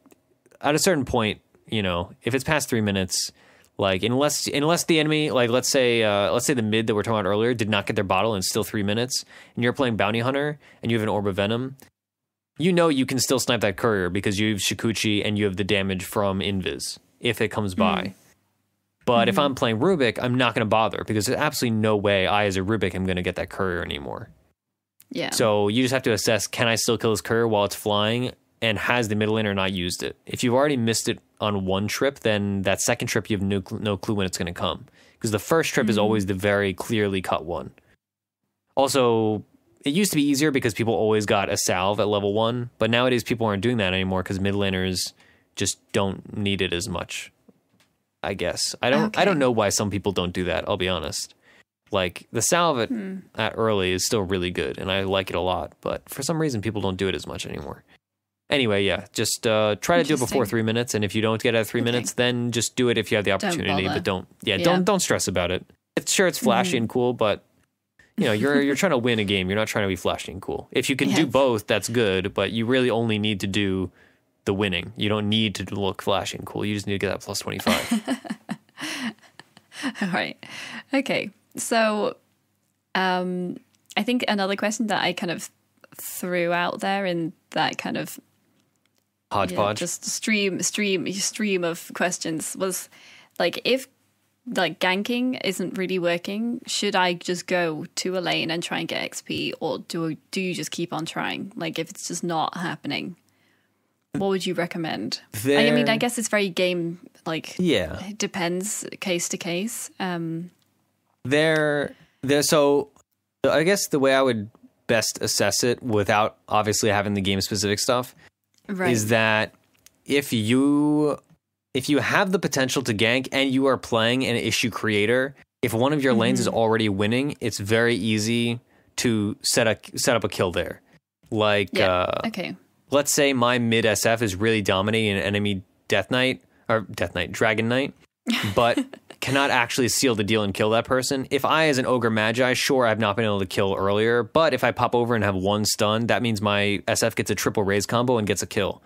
at a certain point, you know, if it's past three minutes, like unless unless the enemy, like let's say uh, let's say the mid that we're talking about earlier did not get their bottle in still three minutes, and you're playing bounty hunter and you have an orb of venom, you know you can still snipe that courier because you have Shukuchi and you have the damage from invis if it comes by. But if I'm playing Rubik, I'm not going to bother because there's absolutely no way I, as a Rubik, am going to get that courier anymore. Yeah. So you just have to assess can I still kill this courier while it's flying and has the middle laner not used it? If you've already missed it on one trip, then that second trip you have no, cl- no clue when it's going to come. Because the first trip is mm-hmm. always the very clearly cut one. Also, it used to be easier because people always got a salve at level one, but nowadays people aren't doing that anymore because mid laners just don't need it as much. I guess I don't. I don't know why some people don't do that. I'll be honest. Like the salve at, hmm. at early is still really good, and I like it a lot. But for some reason, people don't do it as much anymore. Anyway, yeah, just uh, try to do it before three minutes, and if you don't get it at three Okay. minutes, then just do it if you have the opportunity. bother. but don't, yeah, Yeah. don't don't stress about it. It's sure it's flashy and cool, but you know you're you're trying to win a game. You're not trying to be flashy and cool. If you can do both, that's good. But you really only need to do the winning. You don't need to look flashy and cool. You just need to get that plus twenty five. All right. Okay. So, um, I think another question that I kind of threw out there in that kind of yeah, Hodgepodge. just stream stream stream of questions was like if like ganking isn't really working, should I just go to a lane and try and get XP, or do do you just keep on trying? Like if it's just not happening, what would you recommend? I mean, I guess it's very game like yeah. it depends case to case. Um, There, there. So, I guess the way I would best assess it, without obviously having the game specific stuff, right. is that if you if you have the potential to gank and you are playing an issue creator, if one of your lanes is already winning, it's very easy to set a set up a kill there. Like, yeah. uh, okay. let's say my mid SF is really dominating an enemy Death Knight or Death Knight Dragon Knight, but cannot actually seal the deal and kill that person. If I, as an Ogre Magi, sure I've not been able to kill earlier, but if I pop over and have one stun, that means my SF gets a triple raze combo and gets a kill.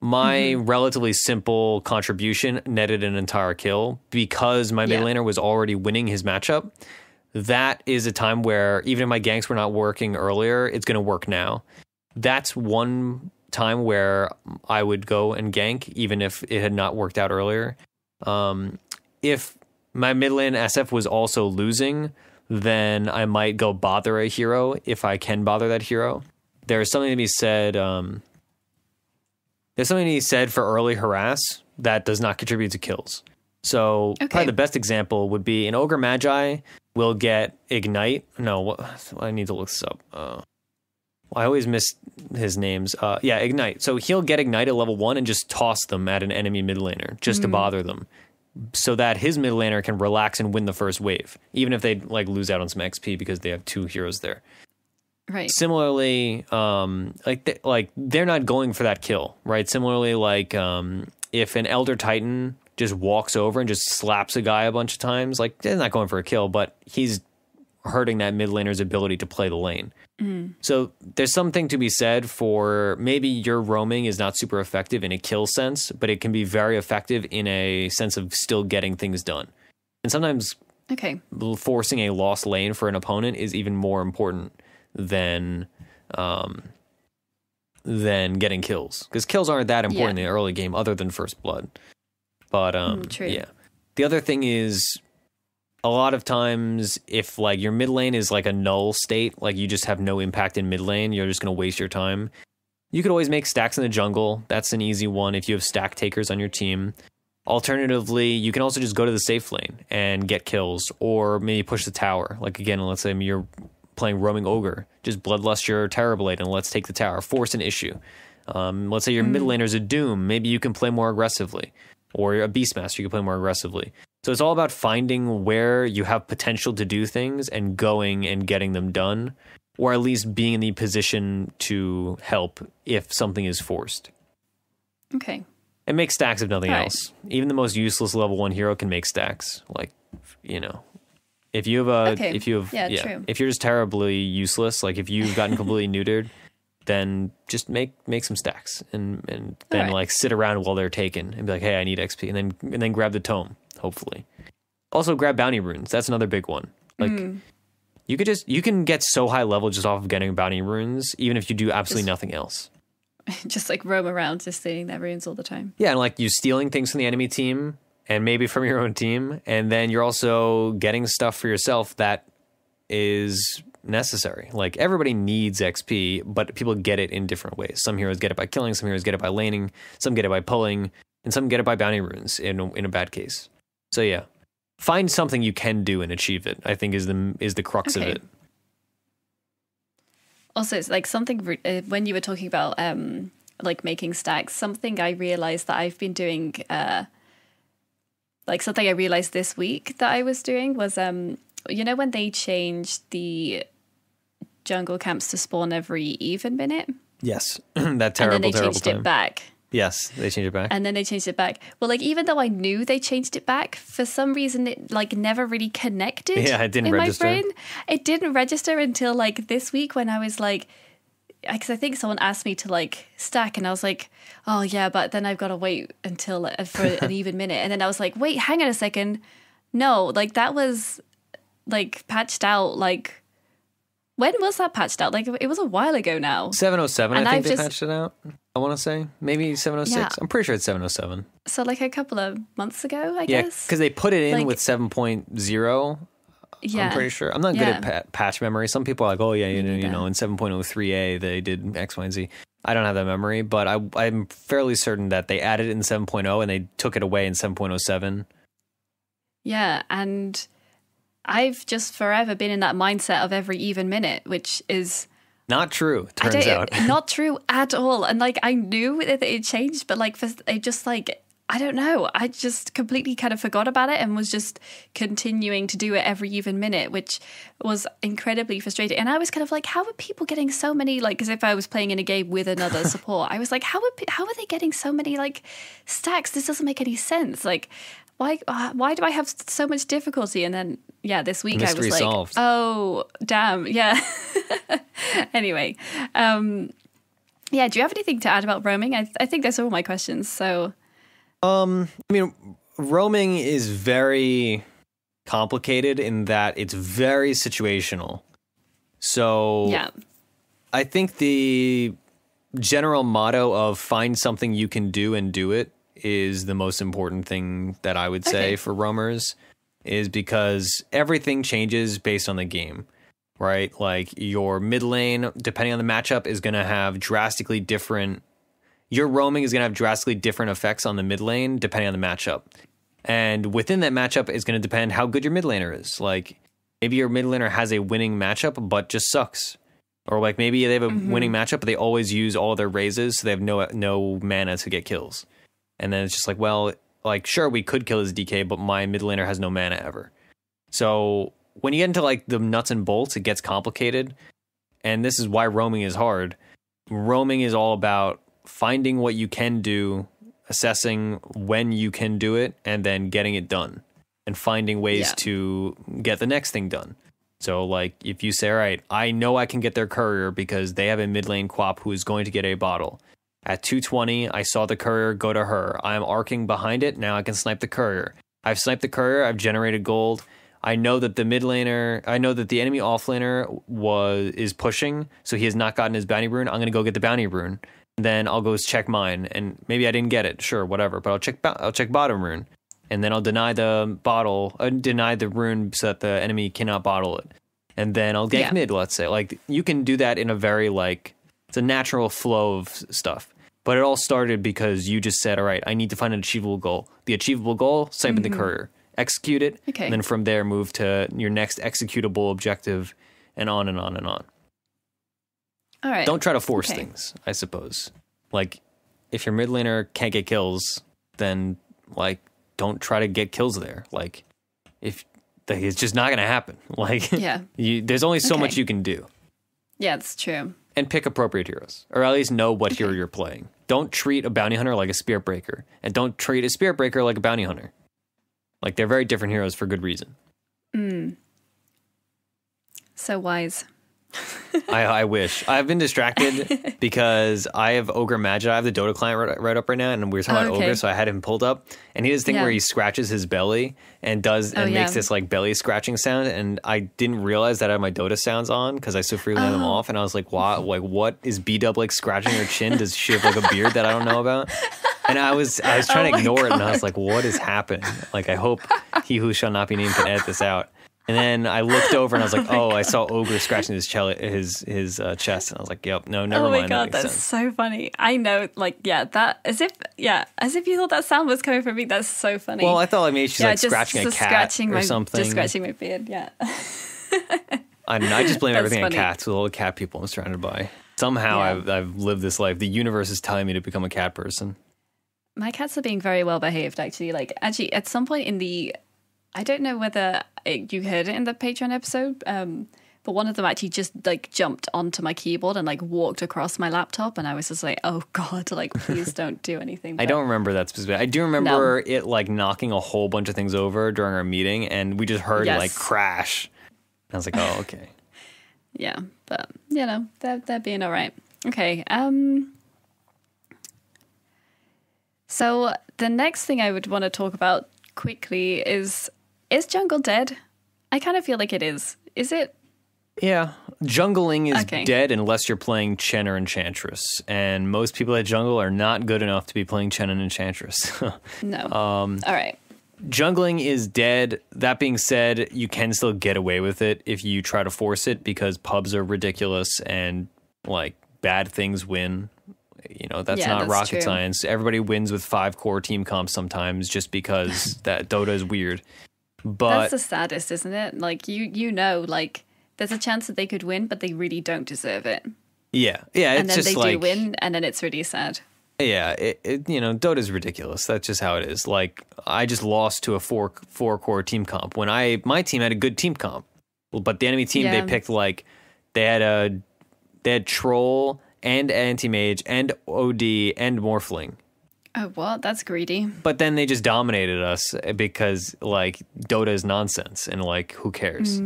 My relatively simple contribution netted an entire kill because my mid laner was already winning his matchup. That is a time where even if my ganks were not working earlier, it's going to work now that's one time where I would go and gank, even if it had not worked out earlier. Um, if my mid lane SF was also losing, then I might go bother a hero if I can bother that hero. There's something to be said. Um, there's something to be said for early harass that does not contribute to kills. So Okay. probably the best example would be an ogre magi will get ignite. No, what, I need to look this up. Uh, I always miss his names. Uh, yeah, ignite. So he'll get ignite at level one and just toss them at an enemy mid laner just to bother them, so that his mid laner can relax and win the first wave, even if they like lose out on some XP because they have two heroes there. Right. Similarly, um, like th- like they're not going for that kill, right? Similarly, like um, if an Elder Titan just walks over and just slaps a guy a bunch of times, like they're not going for a kill, but he's hurting that mid laner's ability to play the lane. So there's something to be said for maybe your roaming is not super effective in a kill sense, but it can be very effective in a sense of still getting things done. And sometimes Okay. forcing a lost lane for an opponent is even more important than um, than getting kills because kills aren't that important in the early game other than first blood. But um, Mm, true. yeah, the other thing is a lot of times if like your mid lane is like a null state, like you just have no impact in mid lane, you're just gonna waste your time. You could always make stacks in the jungle. That's an easy one if you have stack takers on your team. Alternatively, you can also just go to the safe lane and get kills, or maybe push the tower. Like again, let's say you're playing roaming ogre, just bloodlust your Terrorblade and let's take the tower. Force an issue. Um, let's say your mid laner's a doom, maybe you can play more aggressively, or a beastmaster, you can play more aggressively. So it's all about finding where you have potential to do things and going and getting them done, or at least being in the position to help if something is forced. Okay. And make stacks if nothing Right. else. Even the most useless level one hero can make stacks. Like, you know, if you have a, Okay. if you have, Yeah, yeah, true. if you're just terribly useless, like if you've gotten completely neutered, then just make make some stacks and and then Alright. like sit around while they're taken and be like, hey, I need XP, and then and then grab the tome. Hopefully, also grab bounty runes. That's another big one. Like. Hmm. You could just you can get so high level just off of getting bounty runes, even if you do absolutely Just- nothing else. just like roam around, just stealing their runes all the time. Yeah, and like you stealing things from the enemy team and maybe from your own team, and then you're also getting stuff for yourself that is necessary. Like everybody needs XP, but people get it in different ways. Some heroes get it by killing, some heroes get it by laning, some get it by pulling, and some get it by bounty runes in in a bad case. So yeah, find something you can do and achieve it. I think is the is the crux of it. Also, it's like something uh, when you were talking about um like making stacks. Something I realized that I've been doing, uh, like something I realized this week that I was doing was um you know when they changed the jungle camps to spawn every even minute, Yes, that and terrible, then they terrible changed time. it back. Yes, they changed it back. and then they changed it back. Well, like even though I knew they changed it back, for some reason it like never really connected. Yeah, it didn't in register. my brain. It didn't register until like this week when I was like, because I think someone asked me to like stack, and I was like, oh yeah, but then I've got to wait until uh, for an even minute, and then I was like, wait, hang on a second, no, like that was like patched out like. When was that patched out? Like it was a while ago now. 707, And I think I've they just- patched it out. I want to say maybe 706. Yeah. I'm pretty sure it's 707. So like a couple of months ago, I Yeah, guess. because they put it in Like- with 7.0. yeah, I'm pretty sure. I'm not good Yeah. at patch memory. Some people are like, oh yeah, you know, you know, in 7.03a they did X, Y, and Z. I don't have that memory, but I, I'm fairly certain that they added it in 7.0 and they took it away in 7.07. Yeah, and I've just forever been in that mindset of every even minute, which is Not true. Turns out. not true at all. And like I knew that it changed, but like for, it just like I don't know. I just completely kind of forgot about it and was just continuing to do it every even minute, which was incredibly frustrating. And I was kind of like, how are people getting so many like? Because if I was playing in a game with another support, I was like, how are how are they getting so many like stacks? This doesn't make any sense. Like. Why, uh, why do I have so much difficulty? And then, yeah, this week I was like, solved. oh, damn, yeah. anyway, um, yeah, do you have anything to add about roaming? I, I think that's all my questions. So, I mean, roaming is very complicated in that it's very situational. So yeah, I think the general motto of find something you can do and do it is the most important thing that I would say Okay. for roamers is because everything changes based on the game, right? Like your mid lane, depending on the matchup, is going to have drastically different. Your roaming is going to have drastically different effects on the mid lane depending on the matchup. And within that matchup is going to depend how good your mid laner is. Like maybe your mid laner has a winning matchup but just sucks. Or like maybe they have a mm-hmm. winning matchup but they always use all their razes so they have no no mana to get kills. And then it's just like, well, like sure we could kill his DK but my mid laner has no mana ever. So when you get into like the nuts and bolts it gets complicated. And this is why roaming is hard. Roaming is all about finding what you can do, assessing when you can do it and then getting it done and finding ways Yeah. to get the next thing done. So, like, if you say, all right, I know I can get their courier because they have a mid lane QoP who is going to get a bottle. At 220, I saw the courier go to her. I'm arcing behind it. Now I can snipe the courier. I've sniped the courier. I've generated gold. I know that the mid laner, I know that the enemy offlaner was is pushing, so he has not gotten his bounty rune. I'm going to go get the bounty rune. Then I'll go check mine, and maybe I didn't get it. Sure, whatever. But I'll check. I'll check bottom rune and then I'll deny the bottle, uh, deny the rune so that the enemy cannot bottle it, and then I'll gank Yeah. mid. Let's say, like you can do that in a very like it's a natural flow of stuff. But it all started because you just said, "All right, I need to find an achievable goal." The achievable goal, same in the mm-hmm. courier, execute it, Okay. and then from there move to your next executable objective, and on and on and on. all right. Don't try to force Okay. things, I suppose. Like, if your mid laner can't get kills, then like don't try to get kills there. Like, if like, it's just not gonna happen. Like, Yeah. you, there's only so Okay. much you can do, Yeah, that's true. And pick appropriate heroes, or at least know what hero you're playing. Don't treat a bounty hunter like a spirit breaker, and don't treat a spirit breaker like a bounty hunter. Like, they're very different heroes for good reason. Hmm. So wise. I, I wish. I've been distracted because I have Ogre Magi. I have the Dota client right, right up right now, and we were talking Oh, about okay. Ogre, so I had him pulled up, and he does this thing Yeah. where he scratches his belly and does oh, and Oh, makes yeah. this like belly scratching sound, and I didn't realize that I had my Dota sounds on because I so frequently have them Oh. off, and I was like, "Why? Like, what is Beedub like scratching her chin? Does she have like a beard that I don't know about?" And I was I was oh trying Oh to my ignore it, and I was like, "What is happening?" Like, I hope he who shall not be named can edit this out. And then I looked over and I was like, "Oh, I saw Ogre scratching his chel- his his uh, chest," and I was like, "Yep, no, never mind. oh my mind. god, that that's sense." so funny. I know, like, yeah, that as if, yeah, as if you thought that sound was coming from me. That's so funny. Well, I thought like maybe she's yeah, like just, scratching a cat scratching or my, something. Just scratching my beard. Yeah. I know. I just blame everything funny. on cats with all the cat people I'm surrounded by. Somehow Yeah. I've I've lived this life. The universe is telling me to become a cat person. My cats are being very well behaved, actually. Like, actually, at some point in the, I don't know whether you heard it in the Patreon episode, um, but one of them actually just like jumped onto my keyboard and like walked across my laptop, and I was just like, "Oh God, like please don't do anything." I don't remember that specific. I do remember it like knocking a whole bunch of things over during our meeting, and we just heard Yes. like crash. I was like, "Oh, okay." Yeah, but you know they're they're being all right. Okay. Um. So the next thing I would want to talk about quickly is is jungle dead? I kind of feel like it is. Is it? Yeah, jungling is Okay. dead unless you're playing Chen or Enchantress, and most people at jungle are not good enough to be playing Chen and Enchantress. No. Um. All right. jungling is dead. That being said, you can still get away with it if you try to force it because pubs are ridiculous and like bad things win. You know, that's Yeah, not that's rocket true. science. Everybody wins with five core team comps sometimes just because that Dota is weird. But That's the saddest, isn't it? Like you, you know, like there's a chance that they could win, but they really don't deserve it. yeah, yeah, and then they like do win, and then it's really sad. Yeah, it, it you know Dota's ridiculous. That's just how it is. Like I just lost to a four four core team comp when I my team had a good team comp, but the enemy team Yeah. they picked like they had a they had troll and anti mage and OD and morphling, Oh, what? That's greedy. but then they just dominated us because like Dota is nonsense and like who cares.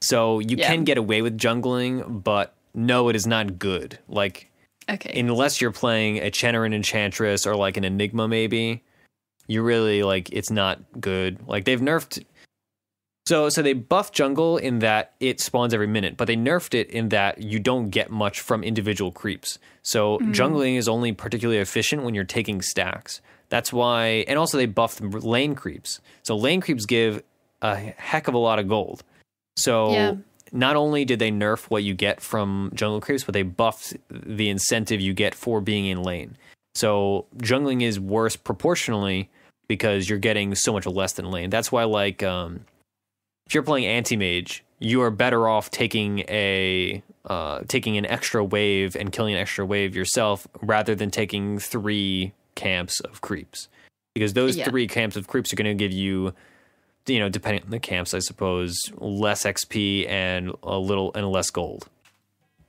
So you Mm. Yeah. can get away with jungling, but no, it is not good. Like Okay. unless you're playing a Chen or an Enchantress or like an Enigma, maybe you really like it's not good. Like they've nerfed. So so they buffed jungle in that it spawns every minute, but they nerfed it in that you don't get much from individual creeps. So jungling is only particularly efficient when you're taking stacks. That's why, and also they buffed lane creeps. So lane creeps give a heck of a lot of gold. So Yeah. not only did they nerf what you get from jungle creeps, but they buffed the incentive you get for being in lane. So jungling is worse proportionally because you're getting so much less than lane. That's why, like, um, if you're playing anti mage, you are better off taking a uh, taking an extra wave and killing an extra wave yourself rather than taking three camps of creeps. Because those Yeah. three camps of creeps are going to give you you know depending on the camps i suppose less xp and a little and less gold.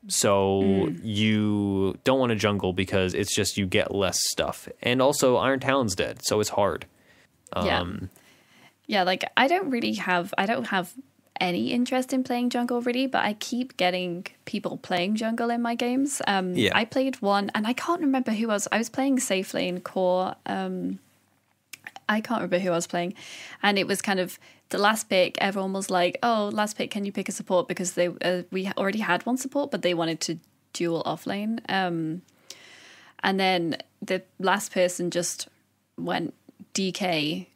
So you don't want to jungle because it's just you get less stuff. And also iron talon's dead so it's hard. Yeah. um Yeah, like I don't really have I don't have any interest in playing jungle really, but I keep getting people playing jungle in my games. Um Yeah. I played one and I can't remember who I was I was playing safe lane core um I can't remember who I was playing and it was kind of the last pick everyone was like, "Oh, last pick, can you pick a support because they uh, we already had one support but they wanted to duel off lane." Um and then the last person just went DK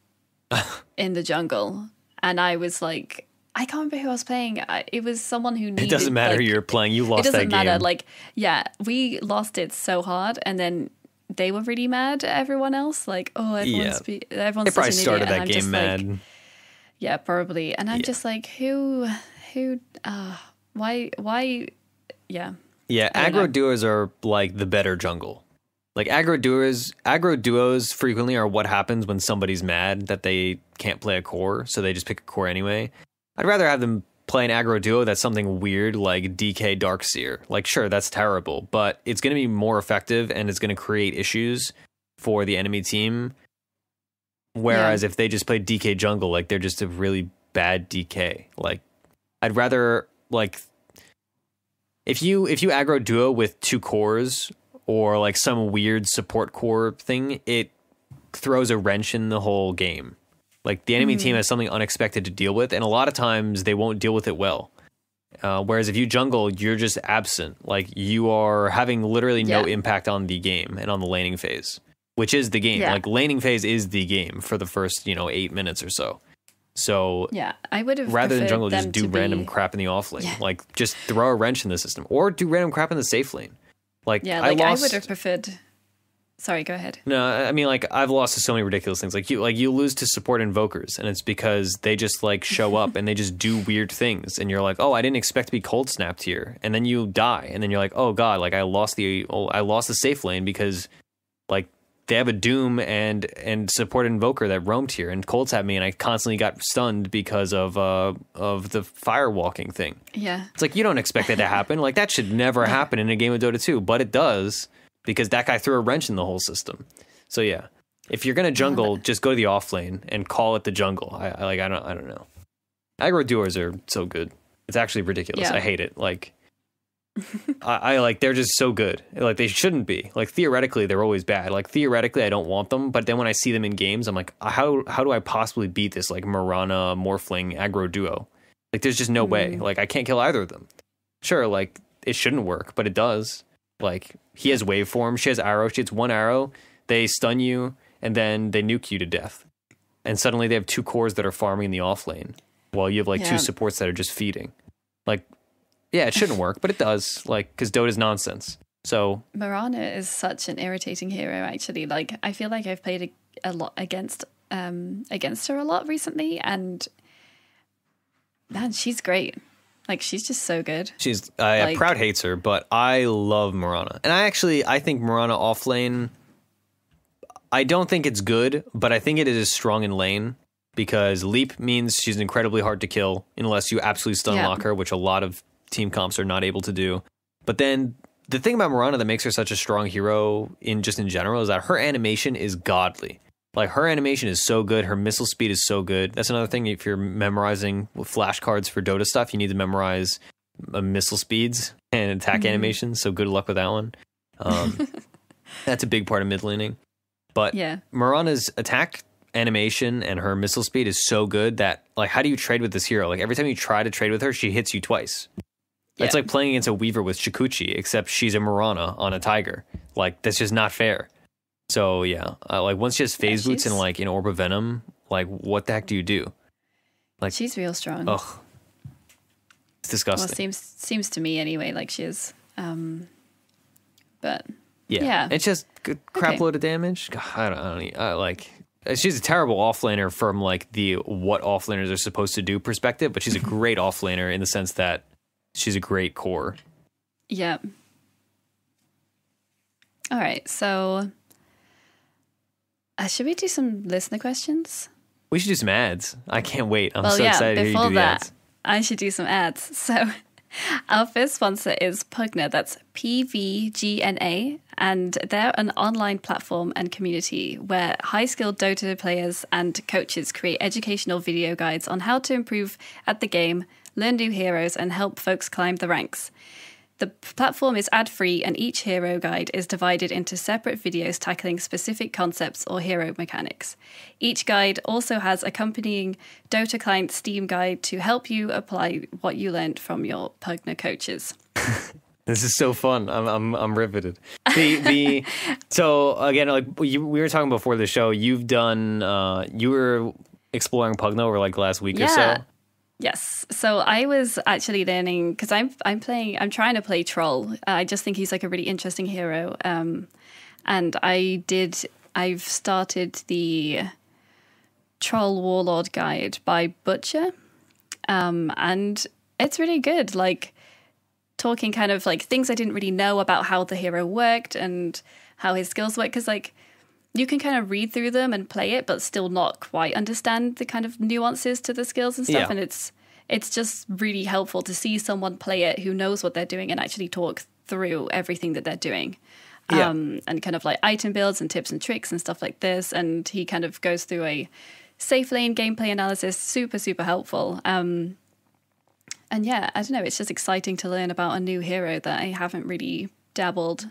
in the jungle, and I was like, I can't remember who I was playing. It was someone who needed. it doesn't matter like, who you're playing you lost. It doesn't that matter. game Like, yeah, we lost it so hard, and then they were really mad at everyone else. Like, oh, everyone's Yeah. be, everyone's they probably started idiot. that game mad Like, yeah, probably. And I'm Yeah. just like, who, who, uh, why, why? Yeah, Yeah, aggro duos are like the better jungle. Like aggro duos, aggro duos frequently are what happens when somebody's mad that they can't play a core, so they just pick a core anyway. I'd rather have them play an aggro duo that's something weird like DK Dark Seer. Like, sure, that's terrible, but it's going to be more effective and it's going to create issues for the enemy team. Whereas if they just play DK jungle, like they're just a really bad DK. Like, I'd rather like if you if you aggro duo with two cores or like some weird support core thing, it throws a wrench in the whole game. Like the enemy team has something unexpected to deal with, and a lot of times they won't deal with it well. Uh, whereas if you jungle, you're just absent. Like you are having literally no Yeah. impact on the game and on the laning phase, which is the game. Yeah. Like laning phase is the game for the first you know eight minutes or so. So yeah. I would have rather than jungle, just do random be- crap in the off lane. Yeah. Like just throw a wrench in the system, or do random crap in the safe lane. Like Yeah, I like I, lost. would have preferred. Sorry, go ahead. no, I mean like I've lost to so many ridiculous things. Like you, like you lose to support invokers, and it's because they just like show up and they just do weird things, and you're like, oh, I didn't expect to be cold snapped here, and then you die, and then you're like, oh god, like I lost the, oh, I lost the safe lane because they have a doom and and support invoker that roamed here and Colts had me, and I constantly got stunned because of uh of the fire walking thing. Yeah, It's like you don't expect that to happen. Like that should never happen in a game of Dota 2, but it does because that guy threw a wrench in the whole system. So yeah, if you're gonna jungle, just go to the off lane and call it the jungle. I, I like I don't I don't know. Aggro duos are so good. It's actually ridiculous. Yeah. I hate it. Like I, I like they're just so good. Like they shouldn't be. Like theoretically, they're always bad. Like theoretically, I don't want them, but then when I see them in games, I'm like, uh, how how do I possibly beat this like Mirana Morphling aggro duo? Like there's just no way. Mm-hmm. Like I can't kill either of them. Sure, like it shouldn't work, but it does. Like he has waveform, she has arrow, she hits one arrow, they stun you, and then they nuke you to death. And suddenly they have two cores that are farming in the off lane, while you have like Yeah. two supports that are just feeding. Like, yeah, it shouldn't work, but it does. Like, because Dota's nonsense. So Mirana is such an irritating hero. Actually, like I feel like I've played a, a lot against um against her a lot recently, and man, she's great. Like she's just so good. she's, I Like- proud hates her, but I love Mirana, and I actually I think Mirana off lane. I don't think it's good, but I think it is strong in lane because leap means she's incredibly hard to kill unless you absolutely stun Yeah. lock her, which a lot of team comps are not able to do. But then the thing about Mirana that makes her such a strong hero in just in general is that her animation is godly. Like her animation is so good, her missile speed is so good. That's another thing. If you're memorizing flashcards for Dota stuff, you need to memorize uh, missile speeds and attack animations. So good luck with that one. Um, that's a big part of mid laning. But Yeah, Mirana's attack animation and her missile speed is so good that like how do you trade with this hero? Like every time you try to trade with her, she hits you twice. It's like playing against a Weaver with Shukuchi, except she's a Mirana on a Tiger. Like that's just not fair. So yeah, uh, like once she has phase Yeah, boots and like an orb of venom, like what the heck do you do? like- she's real strong. Ugh, it's disgusting. well, seems seems to me anyway. Like she is. Um, but yeah. yeah. it's just good crap Okay. load of damage. God, I don't, I don't I like. She's a terrible offlaner from like the what offlaners are supposed to do perspective, but she's a great offlaner in the sense that she's a great core. yeah. All right, so uh, should we do some listener questions? We should do some ads. I can't wait. I'm well, so yeah. excited to hear you Before do that, ads. I should do some ads. So, our first sponsor is PVGNA. That's P V G N A, and they're an online platform and community where high-skilled Dota players and coaches create educational video guides on how to improve at the game, learn new heroes, and help folks climb the ranks. The platform is ad free, and each hero guide is divided into separate videos tackling specific concepts or hero mechanics. Each guide also has accompanying Dota client Steam guide to help you apply what you learned from your PVGNA coaches. This is so fun. I'm I'm I'm riveted. The the so again, like you, we were talking before the show. You've done. Uh, you were exploring PVGNA over like last week or so. Yes. So I was actually learning because I'm I'm playing I'm trying to play Troll. I just think he's like a really interesting hero. Um, and I did I've started the Troll Warlord Guide by Butcher. Um, and it's really good. Like talking kind of like things I didn't really know about how the hero worked and how his skills work because like you can kind of read through them and play it but still not quite understand the kind of nuances to the skills and stuff. Yeah. and it's it's just really helpful to see someone play it who knows what they're doing and actually talk through everything that they're doing. Yeah. um, and kind of like item builds and tips and tricks and stuff like this. And he kind of goes through a safe lane gameplay analysis super super helpful. Um, and yeah i don't know. It's just exciting to learn about a new hero that i haven't really dabbled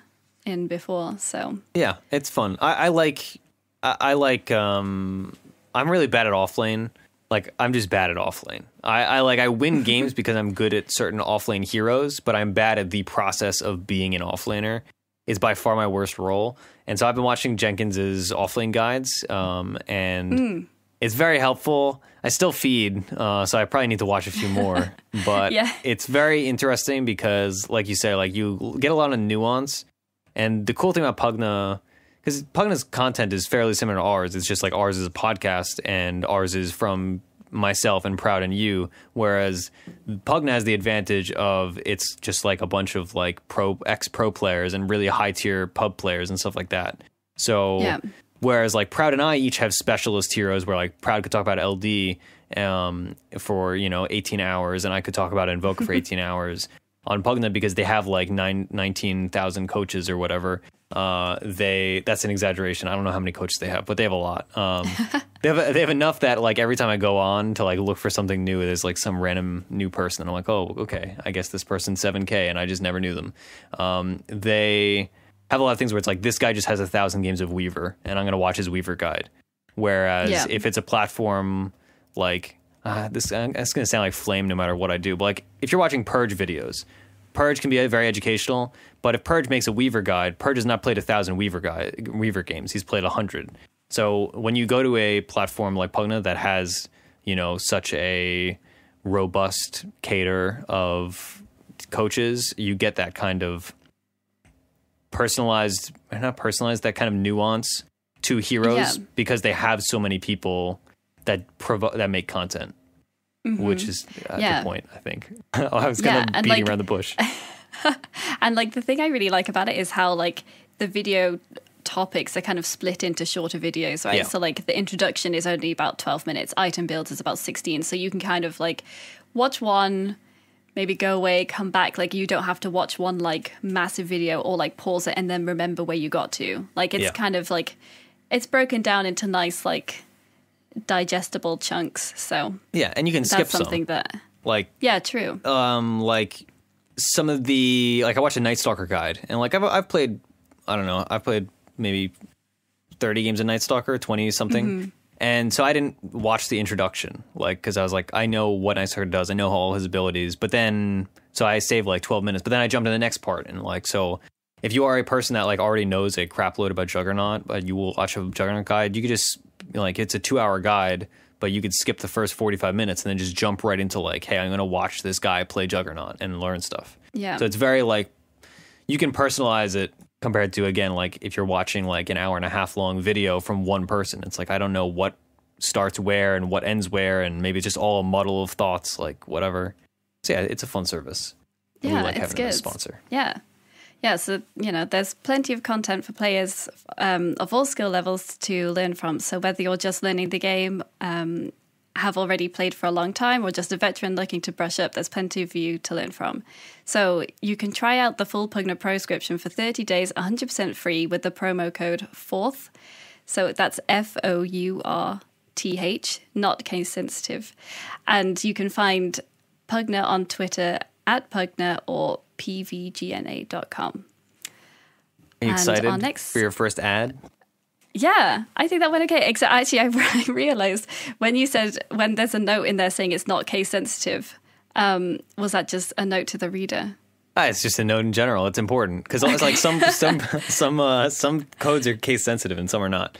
in before so Yeah, it's fun. I, I like. I, I like. Um, I'm really bad at offlane. Like I'm just bad at offlane. I, I like. I win games because I'm good at certain offlane heroes, but I'm bad at the process of being an offlaner. Is by far my worst role. And so I've been watching Jenkins's offlane guides, um, and it's very helpful. I still feed, uh, so I probably need to watch a few more. But Yeah. it's very interesting because, like you say, like you get a lot of nuance. And the cool thing about PVGNA, because PVGNA's content is fairly similar to ours. It's just like ours is a podcast and ours is from myself and Proud and you. Whereas PVGNA has the advantage of it's just like a bunch of like pro ex pro players and really high tier pub players and stuff like that. So Yeah. whereas like Proud and I each have specialist heroes where like Proud could talk about LD um, for you know 18 hours and I could talk about Invoke for 18 hours. On PVGNA because they have like nine, 19,000 coaches or whatever. Uh, they that's an exaggeration. I don't know how many coaches they have, but they have a lot. Um, they have they have enough that like every time I go on to like look for something new, there's like some random new person, and I'm like, oh, okay, I guess this person's 7K, and I just never knew them. Um, they have a lot of things where it's like this guy just has a thousand games of Weaver, and I'm gonna watch his Weaver guide. Whereas Yeah. if it's a platform like uh, this, uh, it's gonna sound like flame no matter what I do. But like if you're watching Purge videos, Purge can be very educational. But if Purge makes a Weaver guide, Purge has not played a thousand Weaver guide, Weaver games. He's played a hundred. So when you go to a platform like PVGNA that has you know such a robust cater of coaches, you get that kind of personalized, not personalized, that kind of nuance to heroes Yeah. because they have so many people that provo- that make content, which is Mm-hmm. Yeah. the point. I think I was kind Yeah, of beating like- around the bush. And like the thing I really like about it is how like the video topics are kind of split into shorter videos, right? Yeah. So like the introduction is only about 12 minutes, item builds is about 16. So you can kind of like watch one, maybe go away, come back. Like you don't have to watch one like massive video or like pause it and then remember where you got to. Like it's Yeah. kind of like it's broken down into nice like digestible chunks. So Yeah, and you can skip something some. that Like yeah, true. um like some of the like I watched a Night Stalker guide and like I've I've played I don't know I've played maybe thirty games of Night Stalker twenty something Mm-hmm. and so I didn't watch the introduction like because I was like I know what Night Stalker does I know all his abilities but then so I saved like twelve minutes but then I jumped to the next part and like so if you are a person that like already knows a crap load about Juggernaut but you will watch a Juggernaut guide you could just like it's a two hour guide but you could skip the first 45 minutes and then just jump right into like hey i'm going to watch this guy play juggernaut and learn stuff Yeah. so it's very like you can personalize it compared to again like if you're watching like an hour and a half long video from one person it's like i don't know what starts where and what ends where and maybe it's just all a muddle of thoughts like whatever so yeah it's a fun service Yeah, we like it's having good. it as a sponsor Yeah. Yeah, so, you know, there's plenty of content for players um, of all skill levels to learn from. So, whether you're just learning the game, um, have already played for a long time, or just a veteran looking to brush up, there's plenty for you to learn from. So, you can try out the full PVGNA Proscription for 30 days, 100% free with the promo code FOURTH. So, that's F O U R T H, not case sensitive. And you can find PVGNA on Twitter at PVGNA or pvgna.com. are you And excited next- for your first ad Yeah, I think that went okay. Except actually, I, I realized when you said when there's a note in there saying it's not case sensitive, um, was that just a note to the reader? Ah, it's just a note in general. It's important because it's like some some some uh, some codes are case sensitive and some are not.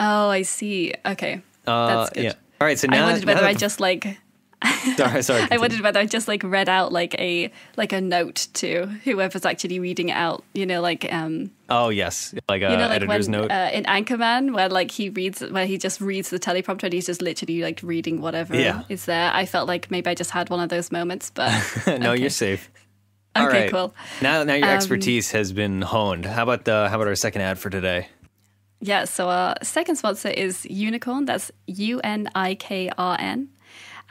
Oh, I see. Okay, Uh, that's good. Yeah. All right. So now, I wondered whether I just like sorry, sorry. I wondered whether I just like read out like a like a note to whoever's actually reading it out. You know, like um, Oh yes, like a you know, like editor's when note. Uh, in Anchorman, where like he reads, where he just reads the teleprompter and he's just literally like reading whatever Yeah. is there. I felt like maybe I just had one of those moments, but no, okay. you're safe. Okay, right. cool. Now, now your Um, expertise has been honed. How about the how about our second ad for today? Yeah, so our second sponsor is Unikrn. That's U N I K R N.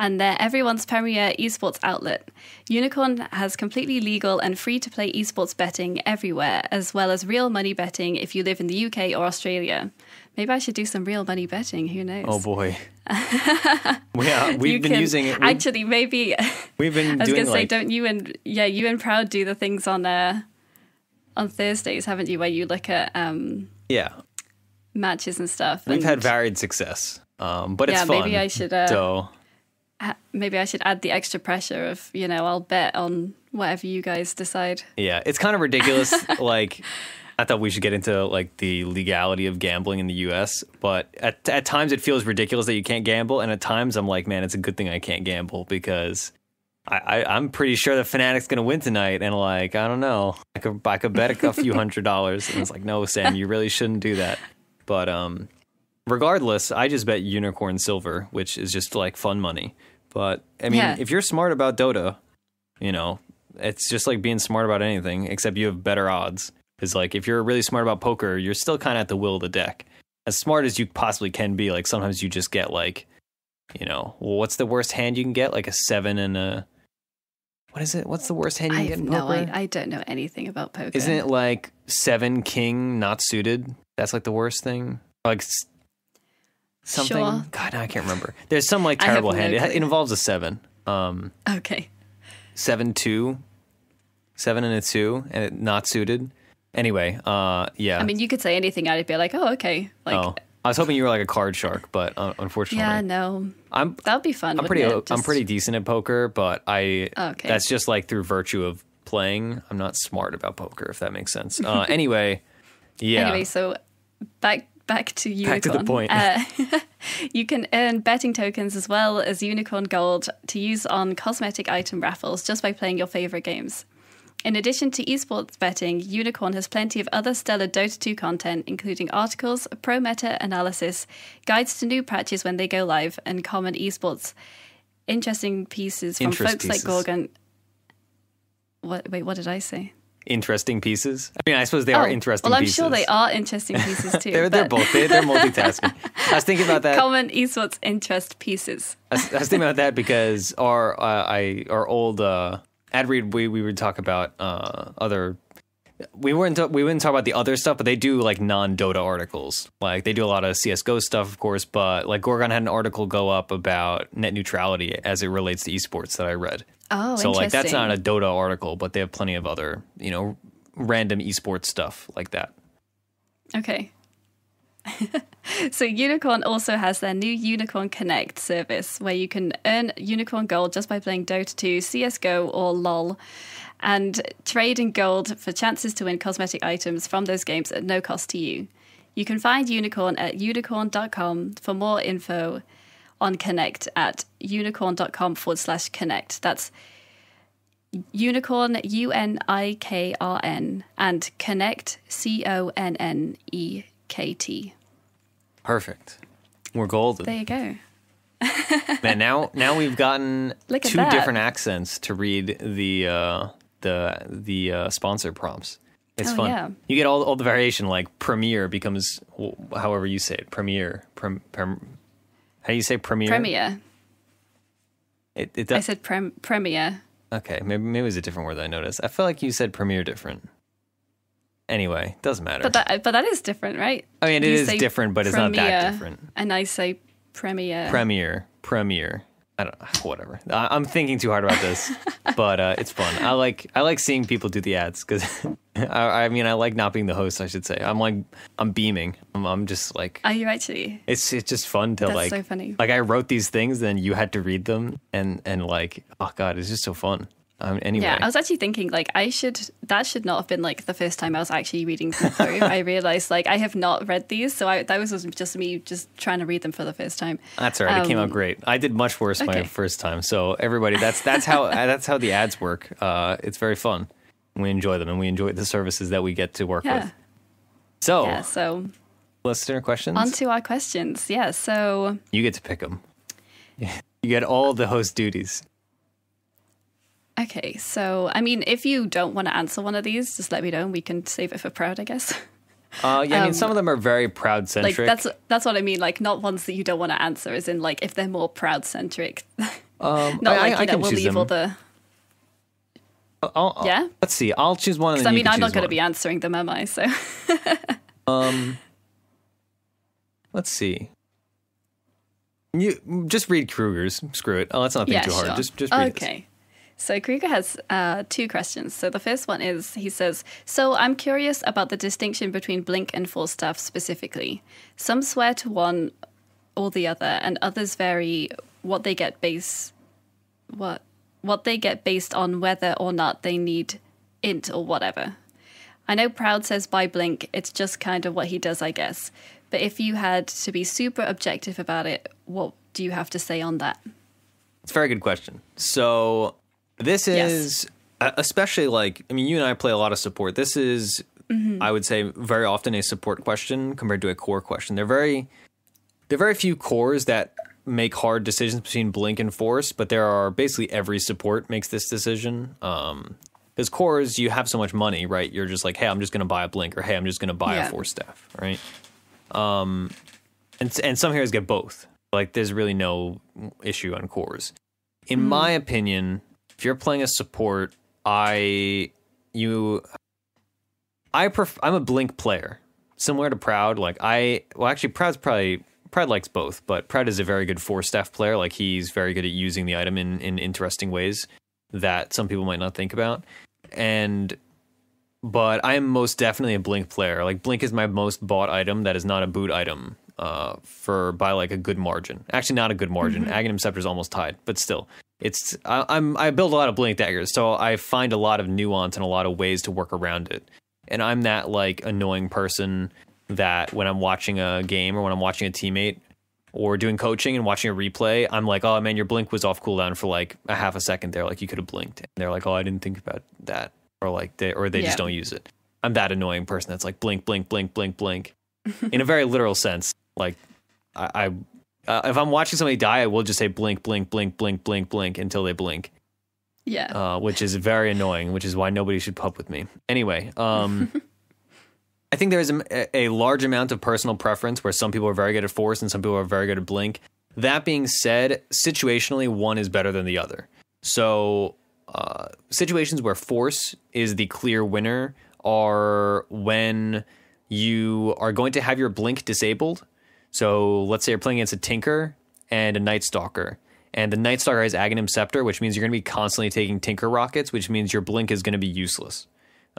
And they're everyone's premier esports outlet. Unikrn has completely legal and free to play esports betting everywhere, as well as real money betting if you live in the UK or Australia. Maybe I should do some real money betting. Who knows? Oh boy. yeah, we've You been can- using it. Actually, maybe I we've been I was going to say, like don't you and yeah, you and Proud do the things on uh, on Thursdays, haven't you? Where you look at um, yeah. matches and stuff. We've and- had varied success, um, but it's Yeah, fun. maybe I should, uh, so maybe I should add the extra pressure of, you know, I'll bet on whatever you guys decide. Yeah, it's kind of ridiculous. like, I thought we should get into like the legality of gambling in the U.S., but at at times it feels ridiculous that you can't gamble, and at times I'm like, man, it's a good thing I can't gamble because I, I I'm pretty sure the Fnatic's gonna win tonight, and like I don't know, I could I could bet a few hundred dollars, and it's like, no, Sam, you really shouldn't do that. But um, regardless, I just bet Unikrn silver, which is just like fun money. But I mean, Yeah. if you're smart about Dota, you know, it's just like being smart about anything, except you have better odds. Because like if you're really smart about poker, you're still kind of at the will of the deck. As smart as you possibly can be, like sometimes you just get like, you know, well, what's the worst hand you can get? Like a seven and a what is it? What's the worst hand you I can get in no poker? idea. I don't know anything about poker. Isn't it like seven king not suited? That's like the worst thing. Like something. Sure. God, I can't remember. There's some like terrible no hand. It, it involves a seven. Um, Okay. seven two, seven and a two, and it not suited. Anyway, uh, yeah. I mean, you could say anything. I'd be like, oh, okay. Like, oh, I was hoping you were like a card shark, but uh, unfortunately, yeah, no, I'm that would be fun. I'm pretty wouldn't? I'm pretty decent at poker, but I Okay. that's just like through virtue of playing. I'm not smart about poker, if that makes sense. Uh, anyway, yeah. Anyway, so back back to Unikrn. Back to the point. Uh, you can earn betting tokens as well as Unikrn Gold to use on cosmetic item raffles just by playing your favorite games. In addition to esports betting, Unikrn has plenty of other stellar Dota 2 content, including articles, pro meta analysis, guides to new patches when they go live, and common esports. Interesting pieces from Interest folks pieces. like Gorgon. What? Wait, what did I say? Interesting pieces. I mean, I suppose they are Oh, interesting Well, I'm pieces. sure they are interesting pieces too. They're, they're both. They, they're multitasking. I was thinking about that. common esports interest pieces. I was, I was thinking about that because our uh, I our old uh, ad read we we would talk about uh, other. We weren't we wouldn't talk about the other stuff, but they do like non Dota articles. Like they do a lot of CS:GO stuff, of course. But like Gorgon had an article go up about net neutrality as it relates to esports that I read. Oh, so like that's not a Dota article, but they have plenty of other you know random esports stuff like that. Okay. so Unikrn also has their new Unikrn Connect service where you can earn Unikrn Gold just by playing Dota 2, CS:GO, or LoL, and trade in gold for chances to win cosmetic items from those games at no cost to you. You can find Unikrn at unikrn.com for more info on Connect at unikrn.com forward slash connect. That's unikrn, U N I K R N, and connect, C O N N E K T. Perfect. We're golden. There you go. Man, now now we've gotten two that. different accents to read the uh, the the uh, sponsor prompts. It's Oh, fun. yeah. You get all all the variation. Like premiere becomes however you say it. Premiere. Prem, prem, how do you say premiere? Premiere. It, it I said prem- premiere. okay, maybe maybe it was a different word that I noticed. I feel like you said premiere different. Anyway, doesn't matter. But that but that is different, right? I mean, it is different, but it's not that different. And I say premiere. Premiere, premiere. I don't whatever. I, I'm thinking too hard about this, but uh, it's fun. I like I like seeing people do the ads because I, I mean I like not being the host. I should say I'm like I'm beaming. I'm, I'm just like Are you actually? it's it's just fun to That's like so funny. like I wrote these things, then you had to read them, and and like oh god, it's just so fun. Um, anyway, Yeah, I was actually thinking like I should that should not have been like the first time I was actually reading them through. I realized like I have not read these, so I, that was just me just trying to read them for the first time. That's all right. it came out Um, great. I did much worse my okay. first time. So everybody, that's that's how that's how the ads work. Uh, it's very fun. We enjoy them, and we enjoy the services that we get to work Yeah. with. So, Yeah, so listener questions. on to our questions. Yeah, so you get to pick them. You get all the host duties. Okay, so I mean, if you don't want to answer one of these, just let me know. and We can save it for proud, I guess. Uh, yeah, I mean, some of them are very proud centric. like that's that's what I mean. Like not ones that you don't want to answer, as in like if they're more proud centric. um, not I, like I, you I know we'll leave them. all the. I'll- I'll- Yeah? Let's see. I'll choose one. I mean, I'm not going to be answering them, am I? So um. Let's see. You just read Kruger's. Screw it. Oh, let's not think yeah, too hard. sure. Just just read this. So Kruger has uh, two questions. So the first one is he says, So I'm curious about the distinction between Blink and Force Staff specifically. Some swear to one or the other, and others vary what they get base what what they get based on whether or not they need int or whatever. I know Proud says buy Blink, it's just kind of what he does, I guess. But if you had to be super objective about it, what do you have to say on that? It's a very good question. So this is uh, especially like I mean, you and I play a lot of support. This is Mm-hmm. I would say very often a support question compared to a core question. They're very there are very few cores that make hard decisions between blink and force, but there are basically every support makes this decision. Um because cores, you have so much money, right? You're just like, hey, I'm just going to buy a blink, or hey, I'm just going to buy Yeah. a force staff, right? Um, and and some heroes get both. Like, there's really no issue on cores. In my opinion, if you're playing a support, I you I pref- I'm a blink player, similar to Proud. Like I well, actually, Proud's probably Proud likes both, but Proud is a very good force staff player. Like he's very good at using the item in in interesting ways that some people might not think about. And but I am most definitely a Blink player. Like Blink is my most bought item that is not a boot item uh, for by like a good margin. Actually, not a good margin. mm Aghanim Scepter is almost tied, but still, it's I, I'm I build a lot of Blink daggers, so I find a lot of nuance and a lot of ways to work around it. And I'm that like annoying person that when I'm watching a game or when I'm watching a teammate or doing coaching and watching a replay, I'm like, oh man, your blink was off cooldown for like a half a second there. Like you could have blinked. And they're like, oh, I didn't think about that or like they or they yeah. just don't use it. I'm that annoying person that's like blink, blink, blink, blink, blink, in a very literal sense. Like I, I uh, if I'm watching somebody die, I will just say blink, blink, blink, blink, blink, blink until they blink. Yeah, uh, which is very annoying. Which is why nobody should pub with me. Anyway, um, I think there's a, a large amount of personal preference where some people are very good at force and some people are very good at blink. That being said, situationally, one is better than the other. So uh, situations where force is the clear winner are when you are going to have your blink disabled. So let's say you're playing against a Tinker and a Night Stalker. And the Night Stalker has Aghanim Scepter, which means you're going to be constantly taking Tinker rockets, which means your blink is going to be useless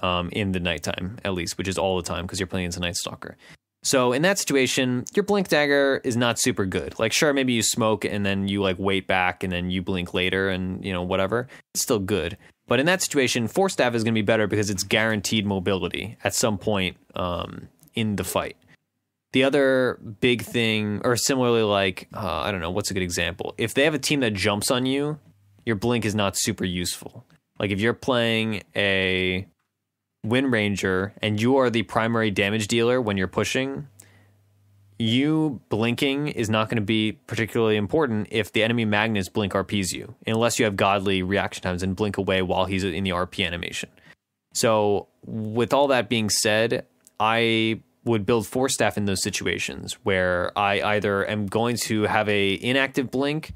um, in the nighttime, at least, which is all the time because you're playing against a Night Stalker. So in that situation, your blink dagger is not super good. Like sure, maybe you smoke and then you like wait back and then you blink later and you know whatever. It's still good. But in that situation, force staff is going to be better because it's guaranteed mobility at some point um, in the fight. The other big thing, or similarly, like uh, I don't know, what's a good example? If they have a team that jumps on you, your blink is not super useful. Like if you're playing a Wind Ranger and you are the primary damage dealer when you're pushing, you blinking is not going to be particularly important if the enemy Magnus blink RPs you, unless you have godly reaction times and blink away while he's in the RP animation. So, with all that being said, I would build force staff in those situations where I either am going to have a inactive blink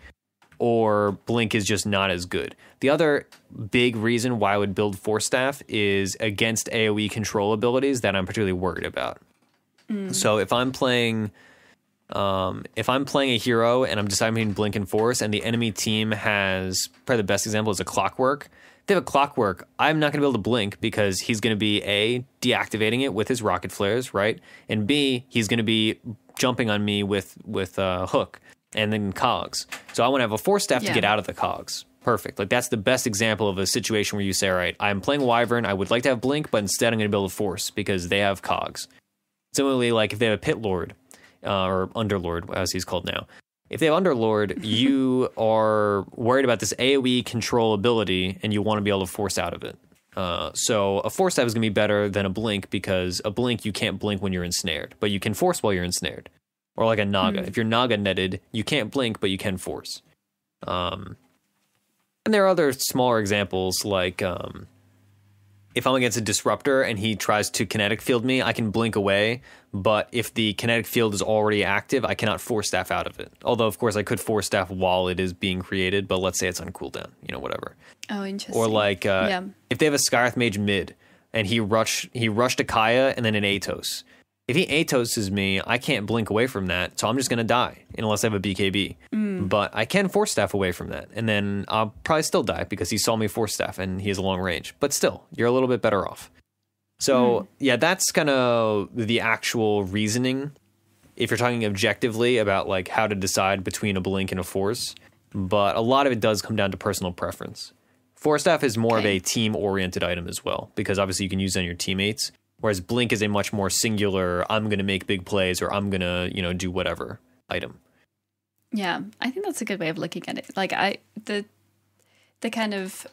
or Blink is just not as good. The other big reason why I would build Force Staff is against AoE control abilities that I'm particularly worried about. Mm. So if I'm playing um, if I'm playing a hero and I'm deciding between Blink and Force, and the enemy team has probably the best example is a Clockwork. They have a Clockwork, I'm not going to be able to blink because he's going to be a deactivating it with his rocket flares, right? And B, he's going to be jumping on me with with uh, hook and then cogs. So I want to have a force staff yeah. to get out of the cogs. Perfect. Like that's the best example of a situation where you say, all right, I'm playing Wyvern. I would like to have Blink, but instead I'm going to build a force because they have cogs. Similarly, like if they have a Pit Lord uh, or Underlord, as he's called now, if they have Underlord, you are worried about this AoE control ability and you want to be able to force out of it. Uh, so a force staff is going to be better than a blink because a blink you can't blink when you're ensnared, but you can force while you're ensnared or like a Naga. Mm. If you're Naga netted, you can't blink, but you can force. Um, and there are other smaller examples like um, if I'm against a disruptor and he tries to kinetic field me, I can blink away. But if the kinetic field is already active, I cannot force staff out of it. Although, of course, I could force staff while it is being created. But let's say it's on cooldown, you know, whatever. Oh, interesting. Or like uh, yeah. if they have a Skywrath Mage mid and he rush he rushed a Kaya and then an Atos if he atoses me, I can't blink away from that, so I'm just gonna die unless I have a BKB. Mm. But I can force staff away from that, and then I'll probably still die because he saw me force staff and he has a long range. But still, you're a little bit better off. So mm. yeah, that's kind of the actual reasoning. If you're talking objectively about like how to decide between a blink and a force, but a lot of it does come down to personal preference. Force staff is more okay. of a team oriented item as well because obviously you can use it on your teammates Whereas Blink is a much more singular, I'm going to make big plays or I'm going to, you know, do whatever item. Yeah, I think that's a good way of looking at it. Like I the the kind of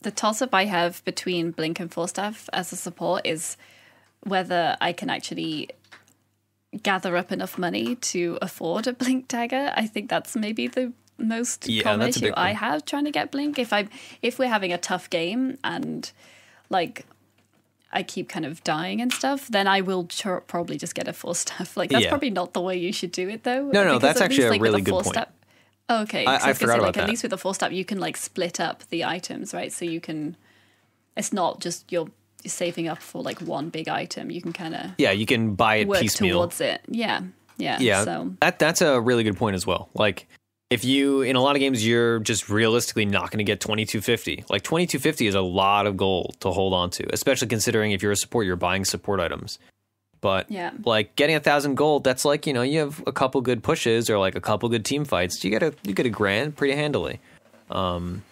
the toss up I have between Blink and Force Staff as a support is whether I can actually gather up enough money to afford a Blink dagger. I think that's maybe the most yeah, common issue I have trying to get Blink. If I if we're having a tough game and like I keep kind of dying and stuff, then I will probably just get a force staff. Like that's yeah. probably not the way you should do it though. No, no, that's actually least, a like, really good point. Staff, oh, Okay, I- I forgot say, about like, that. At least with the force staff, you can like split up the items, right? So you can. It's not just you're saving up for like one big item. You can kind of Yeah, you can buy it work piecemeal. towards it. Yeah, yeah. Yeah, So that that's a really good point as well. Like if you in a lot of games you're just realistically not going to get 2250. Like 2250 is a lot of gold to hold on to, especially considering if you're a support you're buying support items. But Yeah. like getting a thousand gold, that's like you know you have a couple good pushes or like a couple good team fights. You get a you get a grand pretty handily. Um,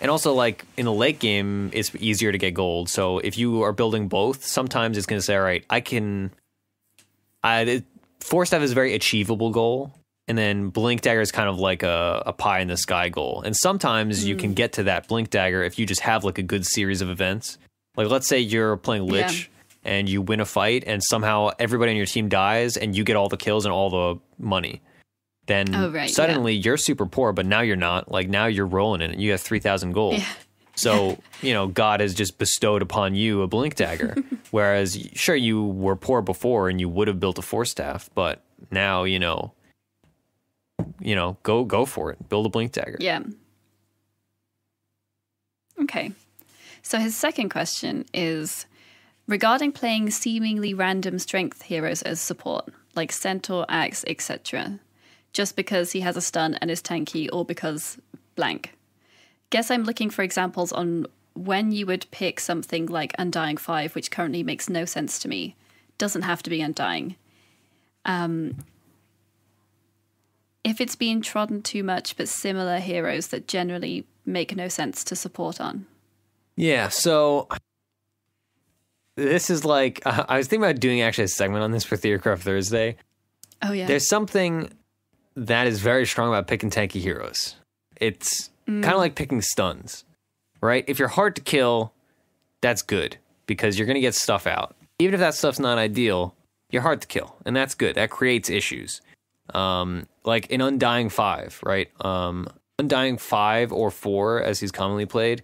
and also like in the late game, it's easier to get gold. So if you are building both, sometimes it's going to say, all right, I can. I it, force staff is a very achievable goal, and then blink dagger is kind of like a, a pie in the sky goal. And sometimes you can mm. get to that blink dagger if you just have like a good series of events. Like let's say you're playing Lich and you win a fight, and somehow everybody on your team dies, and you get all the kills and all the money. Then Oh, right, yeah. suddenly you're super poor, but now you're not. Like now you're rolling in it. You have three thousand gold. Yeah. So, you know, God has just bestowed upon you a blink dagger. Whereas, sure, you were poor before and you would have built a force staff, but now, you know, you know, go go for it. Build a blink dagger. yeah. Okay. So his second question is regarding playing seemingly random strength heroes as support, like Centaur, Axe, etc. Just because he has a stun and is tanky, or because blank. Guess I'm looking for examples on when you would pick something like Undying 5, which currently makes no sense to me. Doesn't have to be Undying. Um, if it's been trodden too much, but similar heroes that generally make no sense to support on. Yeah. So this is like, uh, I was thinking about doing actually a segment on this for Theorycraft Thursday. Oh, yeah. There's something that is very strong about picking tanky heroes. It's kind of mm. like picking stuns, right? If you're hard to kill, that's good because you're going to get stuff out. Even if that stuff's not ideal, you're hard to kill, and that's good. That creates issues. Um, like in Undying 5, right? Um, Undying 5 or 4, as he's commonly played,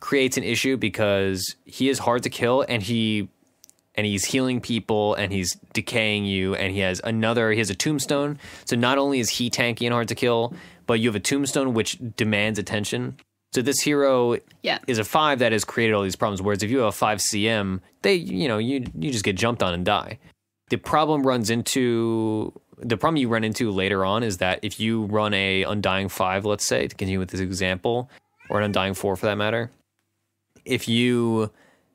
creates an issue because he is hard to kill and he and he's healing people and he's decaying you and he has another he has a tombstone so not only is he tanky and hard to kill but you have a tombstone which demands attention so this hero yeah. is a five that has created all these problems whereas if you have a five cm they you know you you just get jumped on and die the problem runs into the problem you run into later on is that if you run a undying five let's say to continue with this example or an undying four for that matter if you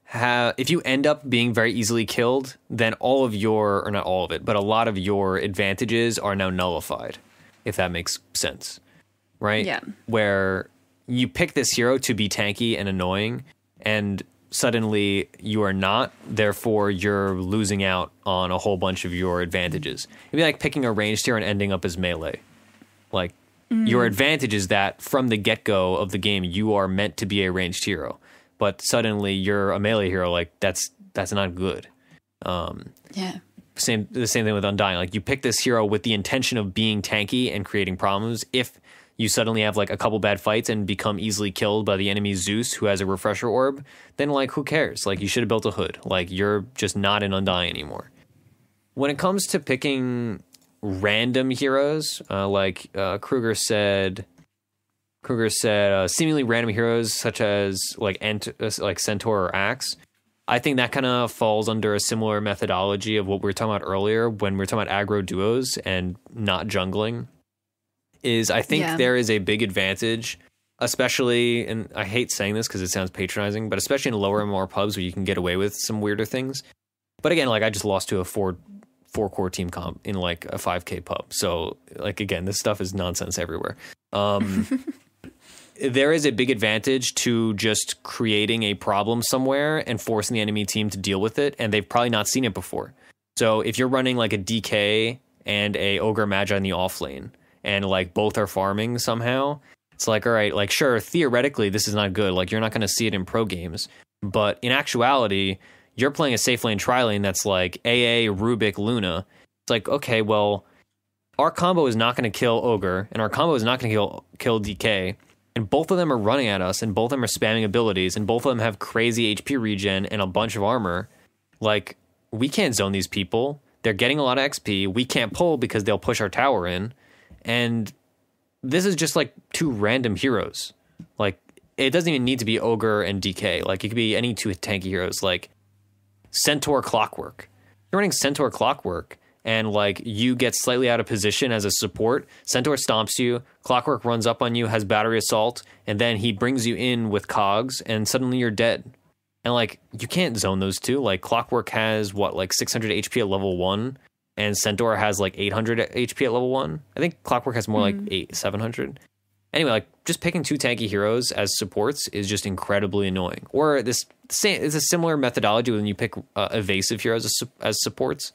have if you end up being very easily killed, then all of your or not all of it, but a lot of your advantages are now nullified, if that makes sense. Right? Yeah. Where you pick this hero to be tanky and annoying and suddenly you are not, therefore you're losing out on a whole bunch of your advantages. It'd be like picking a ranged hero and ending up as melee. Like your advantage is that from the get go of the game you are meant to be a ranged hero but suddenly you're a melee hero like that's that's not good Um, Yeah. same the same thing with undying like you pick this hero with the intention of being tanky and creating problems if you suddenly have like a couple bad fights and become easily killed by the enemy zeus who has a refresher orb then like who cares like you should have built a hood like you're just not an undying anymore when it comes to picking random heroes uh, like uh, kruger said Kruger said uh, seemingly random heroes such as like Ent- uh, like Centaur or Axe. I think that kind of falls under a similar methodology of what we were talking about earlier when we were talking about aggro duos and not jungling. Is I think Yeah. there is a big advantage, especially, and I hate saying this because it sounds patronizing, but especially in lower MMR pubs where you can get away with some weirder things. But again, like I just lost to a four four core team comp in like a 5k pub. So like again, this stuff is nonsense everywhere. Um there is a big advantage to just creating a problem somewhere and forcing the enemy team to deal with it and they've probably not seen it before. So if you're running like a DK and a ogre magi in the off lane and like both are farming somehow, it's like all right, like sure, theoretically this is not good. Like you're not going to see it in pro games, but in actuality, you're playing a safe lane tri lane that's like AA Rubik Luna. It's like okay, well, our combo is not going to kill ogre and our combo is not going to kill kill DK and both of them are running at us and both of them are spamming abilities and both of them have crazy HP regen and a bunch of armor. Like we can't zone these people. They're getting a lot of XP. We can't pull because they'll push our tower in. And this is just like two random heroes. Like it doesn't even need to be ogre and DK. Like it could be any two tanky heroes, like Centaur Clockwork. You're running Centaur Clockwork, and like you get slightly out of position as a support. Centaur stomps you. Clockwork runs up on you, has battery assault, and then he brings you in with cogs, and suddenly you're dead. And like you can't zone those two. Like Clockwork has what like 600 HP at level one, and Centaur has like 800 HP at level one. I think Clockwork has more like eight 700. Anyway, like just picking two tanky heroes as supports is just incredibly annoying. Or this same, it's a similar methodology when you pick uh, evasive heroes as, as supports.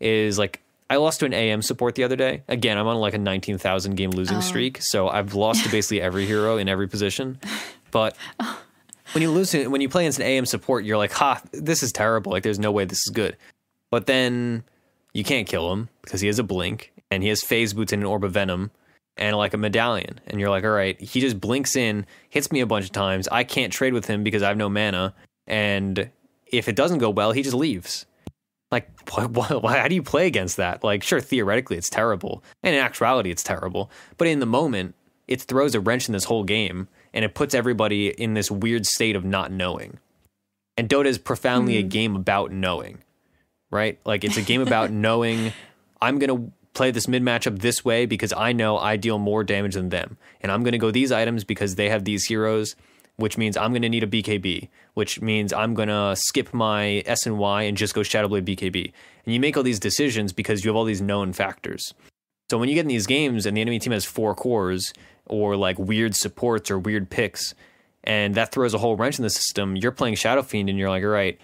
Is like I lost to an AM support the other day. Again, I'm on like a 19,000 game losing streak, so I've lost to basically every hero in every position. But when you lose, when you play against an AM support, you're like, "Ha, this is terrible. Like, there's no way this is good." But then you can't kill him because he has a blink and he has phase boots and an orb of venom and like a medallion. And you're like, all right, he just blinks in, hits me a bunch of times. I can't trade with him because I have no mana. And if it doesn't go well, he just leaves. Like, what, why, how do you play against that? Like, sure, theoretically, it's terrible. And in actuality, it's terrible. But in the moment, it throws a wrench in this whole game and it puts everybody in this weird state of not knowing. And Dota is profoundly a hmm. game about knowing right? Like it's a game about knowing I'm going to play this mid matchup this way because I know I deal more damage than them. And I'm going to go these items because they have these heroes, which means I'm going to need a BKB, which means I'm going to skip my S and Y and just go Shadowblade BKB. And you make all these decisions because you have all these known factors. So when you get in these games and the enemy team has four cores or like weird supports or weird picks, and that throws a whole wrench in the system, you're playing Shadow Fiend and you're like, all right,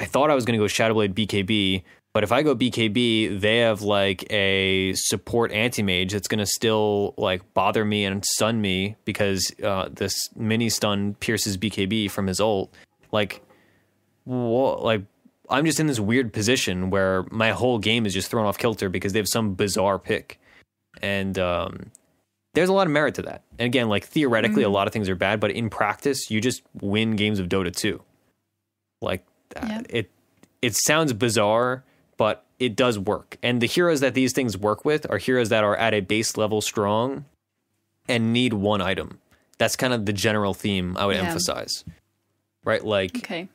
I thought I was going to go Shadowblade BKB, but if I go BKB, they have like a support anti mage that's going to still like bother me and stun me because uh, this mini stun pierces BKB from his ult. Like, wha- like I'm just in this weird position where my whole game is just thrown off kilter because they have some bizarre pick, and um, there's a lot of merit to that. And again, like theoretically, a lot of things are bad, but in practice, you just win games of Dota 2. Like Uh, yeah. it, it sounds bizarre, but it does work. And the heroes that these things work with are heroes that are at a base level strong and need one item. That's kind of the general theme I would Yeah. emphasize. Right? Like Okay.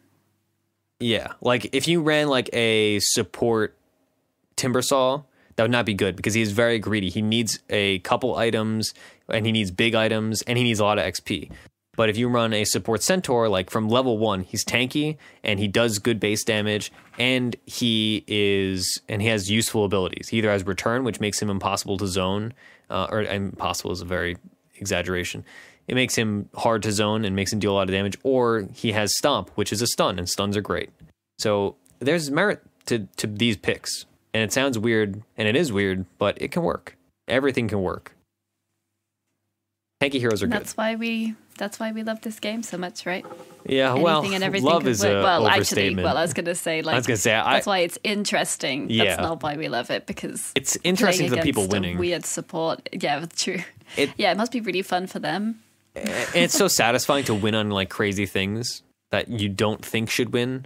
yeah, like if you ran like a support Timbersaw, that would not be good because he is very greedy. He needs a couple items and he needs big items and he needs a lot of XP. But if you run a support Centaur, like from level one, he's tanky and he does good base damage and he is and he has useful abilities. He either has return, which makes him impossible to zone, uh, or impossible is a very exaggeration. It makes him hard to zone and makes him deal a lot of damage, or he has stomp, which is a stun, and stuns are great. So there's merit to to these picks, and it sounds weird, and it is weird, but it can work. Everything can work. Tanky heroes are And good. that's why we that's why we love this game so much, right? Yeah, Anything well, and everything love could is a well, actually, well, I was going to say like I was gonna say, I- that's why it's interesting. Yeah. That's not why we love it because it's interesting for the people winning. Weird support. Yeah, true. It- yeah, it must be really fun for them. and it's so satisfying to win on like crazy things that you don't think should win.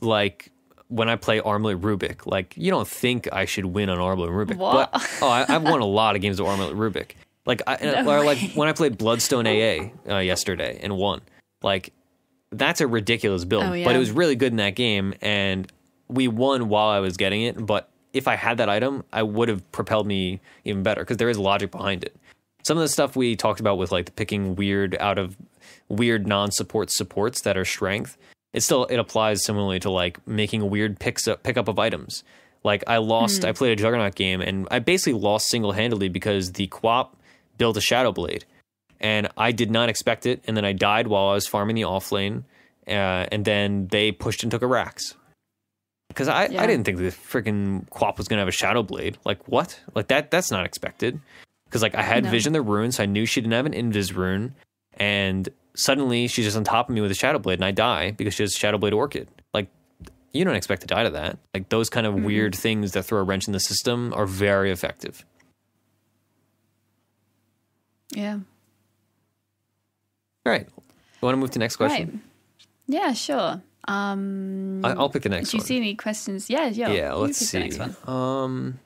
Like when I play Armlet Rubik, like you don't think I should win on Armlet Rubik, What? but oh, I, I've won a lot of games of Armlet Rubik. Like I, No or like when I played Bloodstone AA uh, yesterday and won. Like that's a ridiculous build, Oh, but it was really good in that game, and we won while I was getting it. But if I had that item, I would have propelled me even better because there is logic behind it some of the stuff we talked about with like the picking weird out of weird non-support supports that are strength it still it applies similarly to like making weird picks up pickup of items like i lost i played a juggernaut game and i basically lost single-handedly because the QoP built a shadow blade and i did not expect it and then i died while i was farming the off lane uh, and then they pushed and took a rax because I, Yeah. I didn't think the freaking QoP was gonna have a shadow blade like what like that that's not expected because like I had No. vision the rune, so I knew she didn't have an invis rune, and suddenly she's just on top of me with a shadow blade, and I die because she has shadow blade orchid. Like you don't expect to die to that. Like those kind of weird things that throw a wrench in the system are very effective. Yeah. All right, you want to move to the next question? Right. Yeah, sure. Um, I, I'll pick the next do you one. see any questions? Yeah, yeah. yeah, let's see. The next one. Um,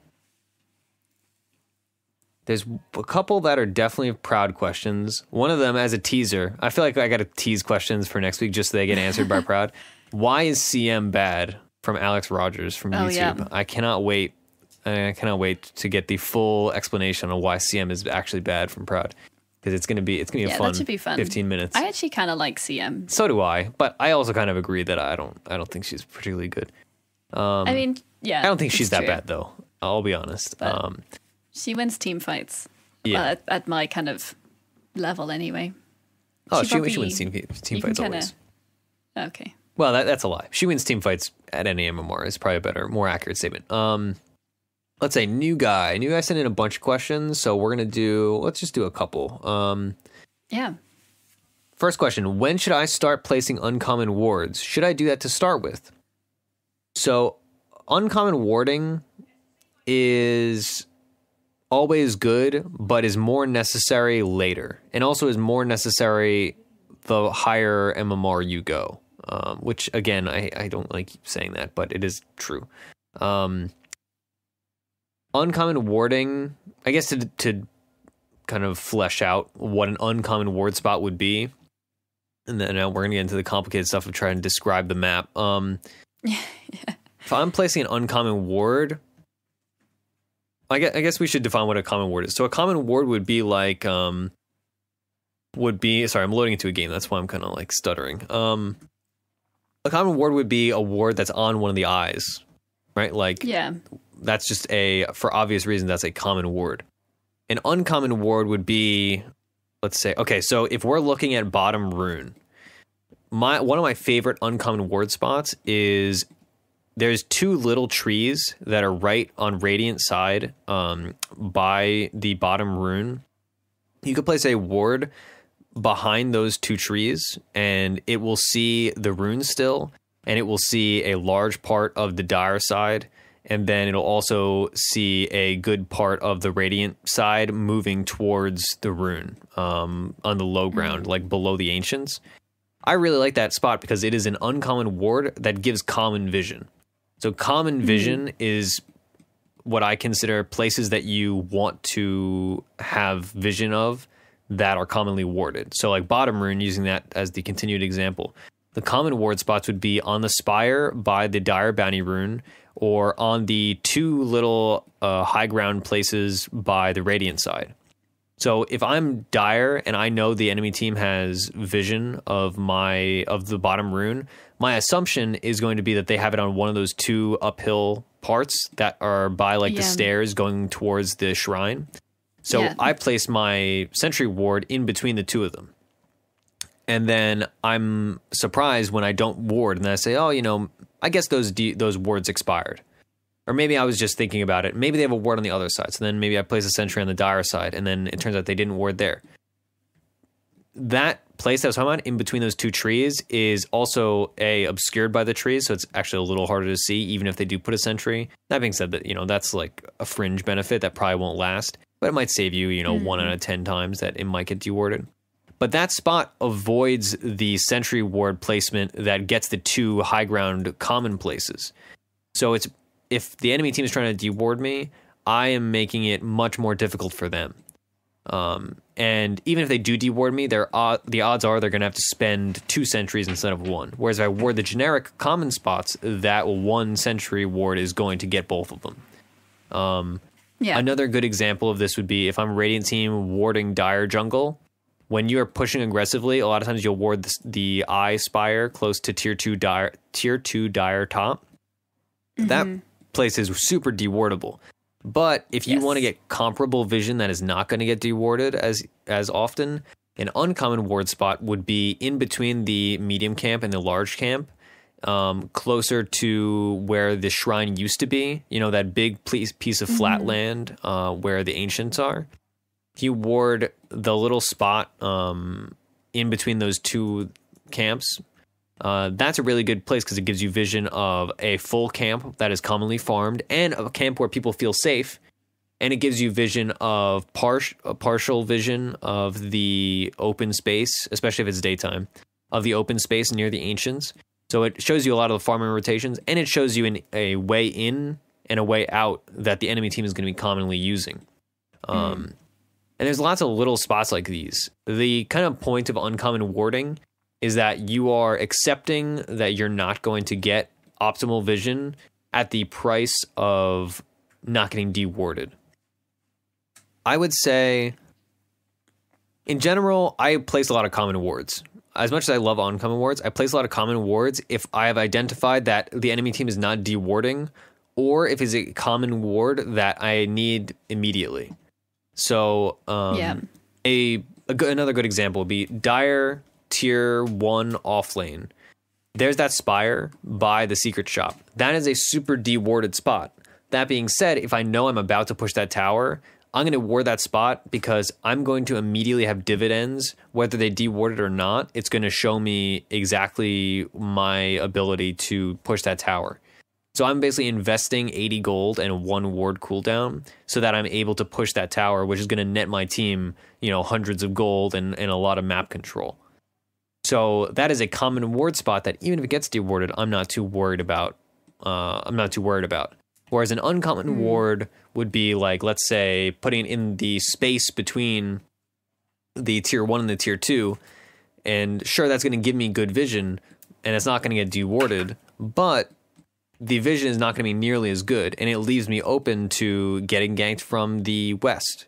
There's a couple that are definitely proud questions. One of them, as a teaser, I feel like I got to tease questions for next week just so they get answered by proud. Why is CM bad? From Alex Rogers from Oh, YouTube. yeah. I cannot wait. I cannot wait to get the full explanation on why CM is actually bad from Proud because it's gonna be it's gonna be a fun, that should be fun. 15 minutes. I actually kind of like CM. so do I, but I also kind of agree that I don't I don't think she's particularly good. I mean, yeah. Um, I don't think she's that true. bad though. I'll be honest. Um, She wins team fights. Yeah. Well, at, at my kind of level, anyway. oh, she she, she wins team team fights kinda- always. Okay. Well, that, that's a lie. She wins team fights at any MMR is probably a better, more accurate statement. Um, let's say new guy. New guy sent in a bunch of questions, so we're gonna do. Let's just do a couple. Um, Yeah. First question When should I start placing uncommon wards? Should I do that to start with? So, uncommon warding is always good, but is more necessary later, and also is more necessary the higher MMR you go. Um, which, again, I, I don't like saying that, but it is true. Um, uncommon warding, I guess to, to kind of flesh out what an uncommon ward spot would be. And then now we're gonna get into the complicated stuff of trying to describe the map. Um, If I'm placing an uncommon ward, I guess, I guess we should define what a common ward is. So a common ward would be like um, would be sorry, I'm loading into a game. That's why I'm kind of like stuttering. Um, a common ward would be a ward that's on one of the eyes, right? Like Yeah. That's just a for obvious reasons that's a common ward. An uncommon ward would be let's say okay so if we're looking at bottom rune my one of my favorite uncommon ward spots is there's two little trees that are right on radiant side um, by the bottom rune. You could place a ward behind those two trees and it will see the rune still and it will see a large part of the dire side and then it'll also see a good part of the radiant side moving towards the rune um, on the low ground like below the ancients. I really like that spot because it is an uncommon ward that gives common vision. So common vision is what I consider places that you want to have vision of that are commonly warded. So, like bottom rune, using that as the continued example, the common ward spots would be on the spire by the dire bounty rune, or on the two little uh, high ground places by the radiant side. So if I'm dire and I know the enemy team has vision of my of the bottom rune, my assumption is going to be that they have it on one of those two uphill parts that are by like the stairs going towards the shrine. So Yeah. I place my sentry ward in between the two of them. And then I'm surprised when I don't ward and then I say, "Oh, you know, I guess those D- those wards expired." Or maybe I was just thinking about it. Maybe they have a ward on the other side. So then maybe I place a sentry on the dire side, and then it turns out they didn't ward there. That place that I was talking about in between those two trees is also a obscured by the trees, so it's actually a little harder to see, even if they do put a sentry. That being said, that you know that's like a fringe benefit that probably won't last, but it might save you, you know, hmm. one out of ten times that it might get dewarded. But that spot avoids the sentry ward placement that gets the two high ground common places. So it's if the enemy team is trying to deward me, I am making it much more difficult for them. Um, and even if they do deward me, they're, the odds are they're going to have to spend two sentries instead of one. Whereas if I ward the generic common spots, that one sentry ward is going to get both of them. Yeah. Another good example of this would be if I'm Radiant Team warding Dire Jungle. When you are pushing aggressively, a lot of times you'll ward the, the Eye Spire close to tier two Dire, tier two Dire top. That place is super dewardable. But if you Yes. want to get comparable vision that is not going to get dewarded as as often, an uncommon ward spot would be in between the medium camp and the large camp, um, closer to where the shrine used to be. You know that big piece piece of flat land uh, where the ancients are. You ward the little spot um, in between those two camps, uh, that's a really good place because it gives you vision of a full camp that is commonly farmed and a camp where people feel safe. And it gives you vision of par- a partial vision of the open space, especially if it's daytime, of the open space near the ancients. So it shows you a lot of the farming rotations and it shows you an, a way in and a way out that the enemy team is going to be commonly using. Um, And there's lots of little spots like these. The kind of point of uncommon warding is that you are accepting that you're not going to get optimal vision at the price of not getting dewarded. I would say, in general, I place a lot of common wards. As much as I love uncommon wards, I place a lot of common wards if I have identified that the enemy team is not dewarding or if it's a common ward that I need immediately. So, um, Yeah. a, a good, another good example would be Dire tier one off lane. There's that spire by the secret shop. That is a super dewarded spot. That being said, if I know I'm about to push that tower, I'm going to ward that spot because I'm going to immediately have dividends, whether they deward it or not. It's going to show me exactly my ability to push that tower. So I'm basically investing 80 gold and one ward cooldown so that I'm able to push that tower, which is going to net my team, you know, hundreds of gold and, and a lot of map control. So that is a common ward spot that even if it gets dewarded, I'm not too worried about. Uh, I'm not too worried about. Whereas an uncommon ward would be like, let's say, putting in the space between the tier one and the tier two, and sure, that's going to give me good vision, and it's not going to get dewarded, but the vision is not going to be nearly as good, and it leaves me open to getting ganked from the west.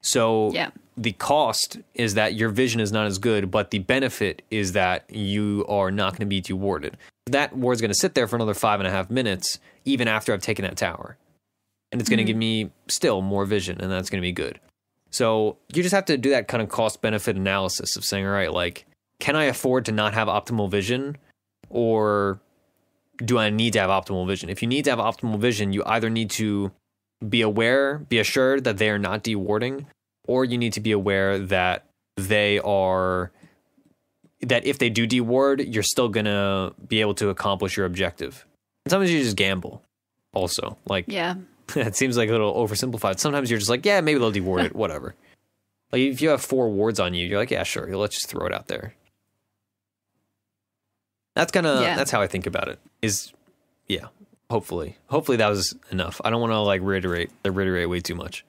So Yeah. the cost is that your vision is not as good, but the benefit is that you are not going to be dewarded. That ward's going to sit there for another five and a half minutes, even after I've taken that tower. And it's going to mm-hmm. give me still more vision, and that's going to be good. So you just have to do that kind of cost benefit analysis of saying, all right, like, can I afford to not have optimal vision? Or do I need to have optimal vision? If you need to have optimal vision, you either need to be aware, be assured that they are not dewarding, or you need to be aware that they are that if they do deward, you're still gonna be able to accomplish your objective. And sometimes you just gamble. Also, like Yeah. it seems like a little oversimplified. Sometimes you're just like, yeah, maybe they'll deward it, whatever. Like if you have four wards on you, you're like, yeah, sure, let's just throw it out there. That's kind of Yeah. that's how I think about it. Is yeah, hopefully, hopefully that was enough. I don't want to like reiterate reiterate way too much.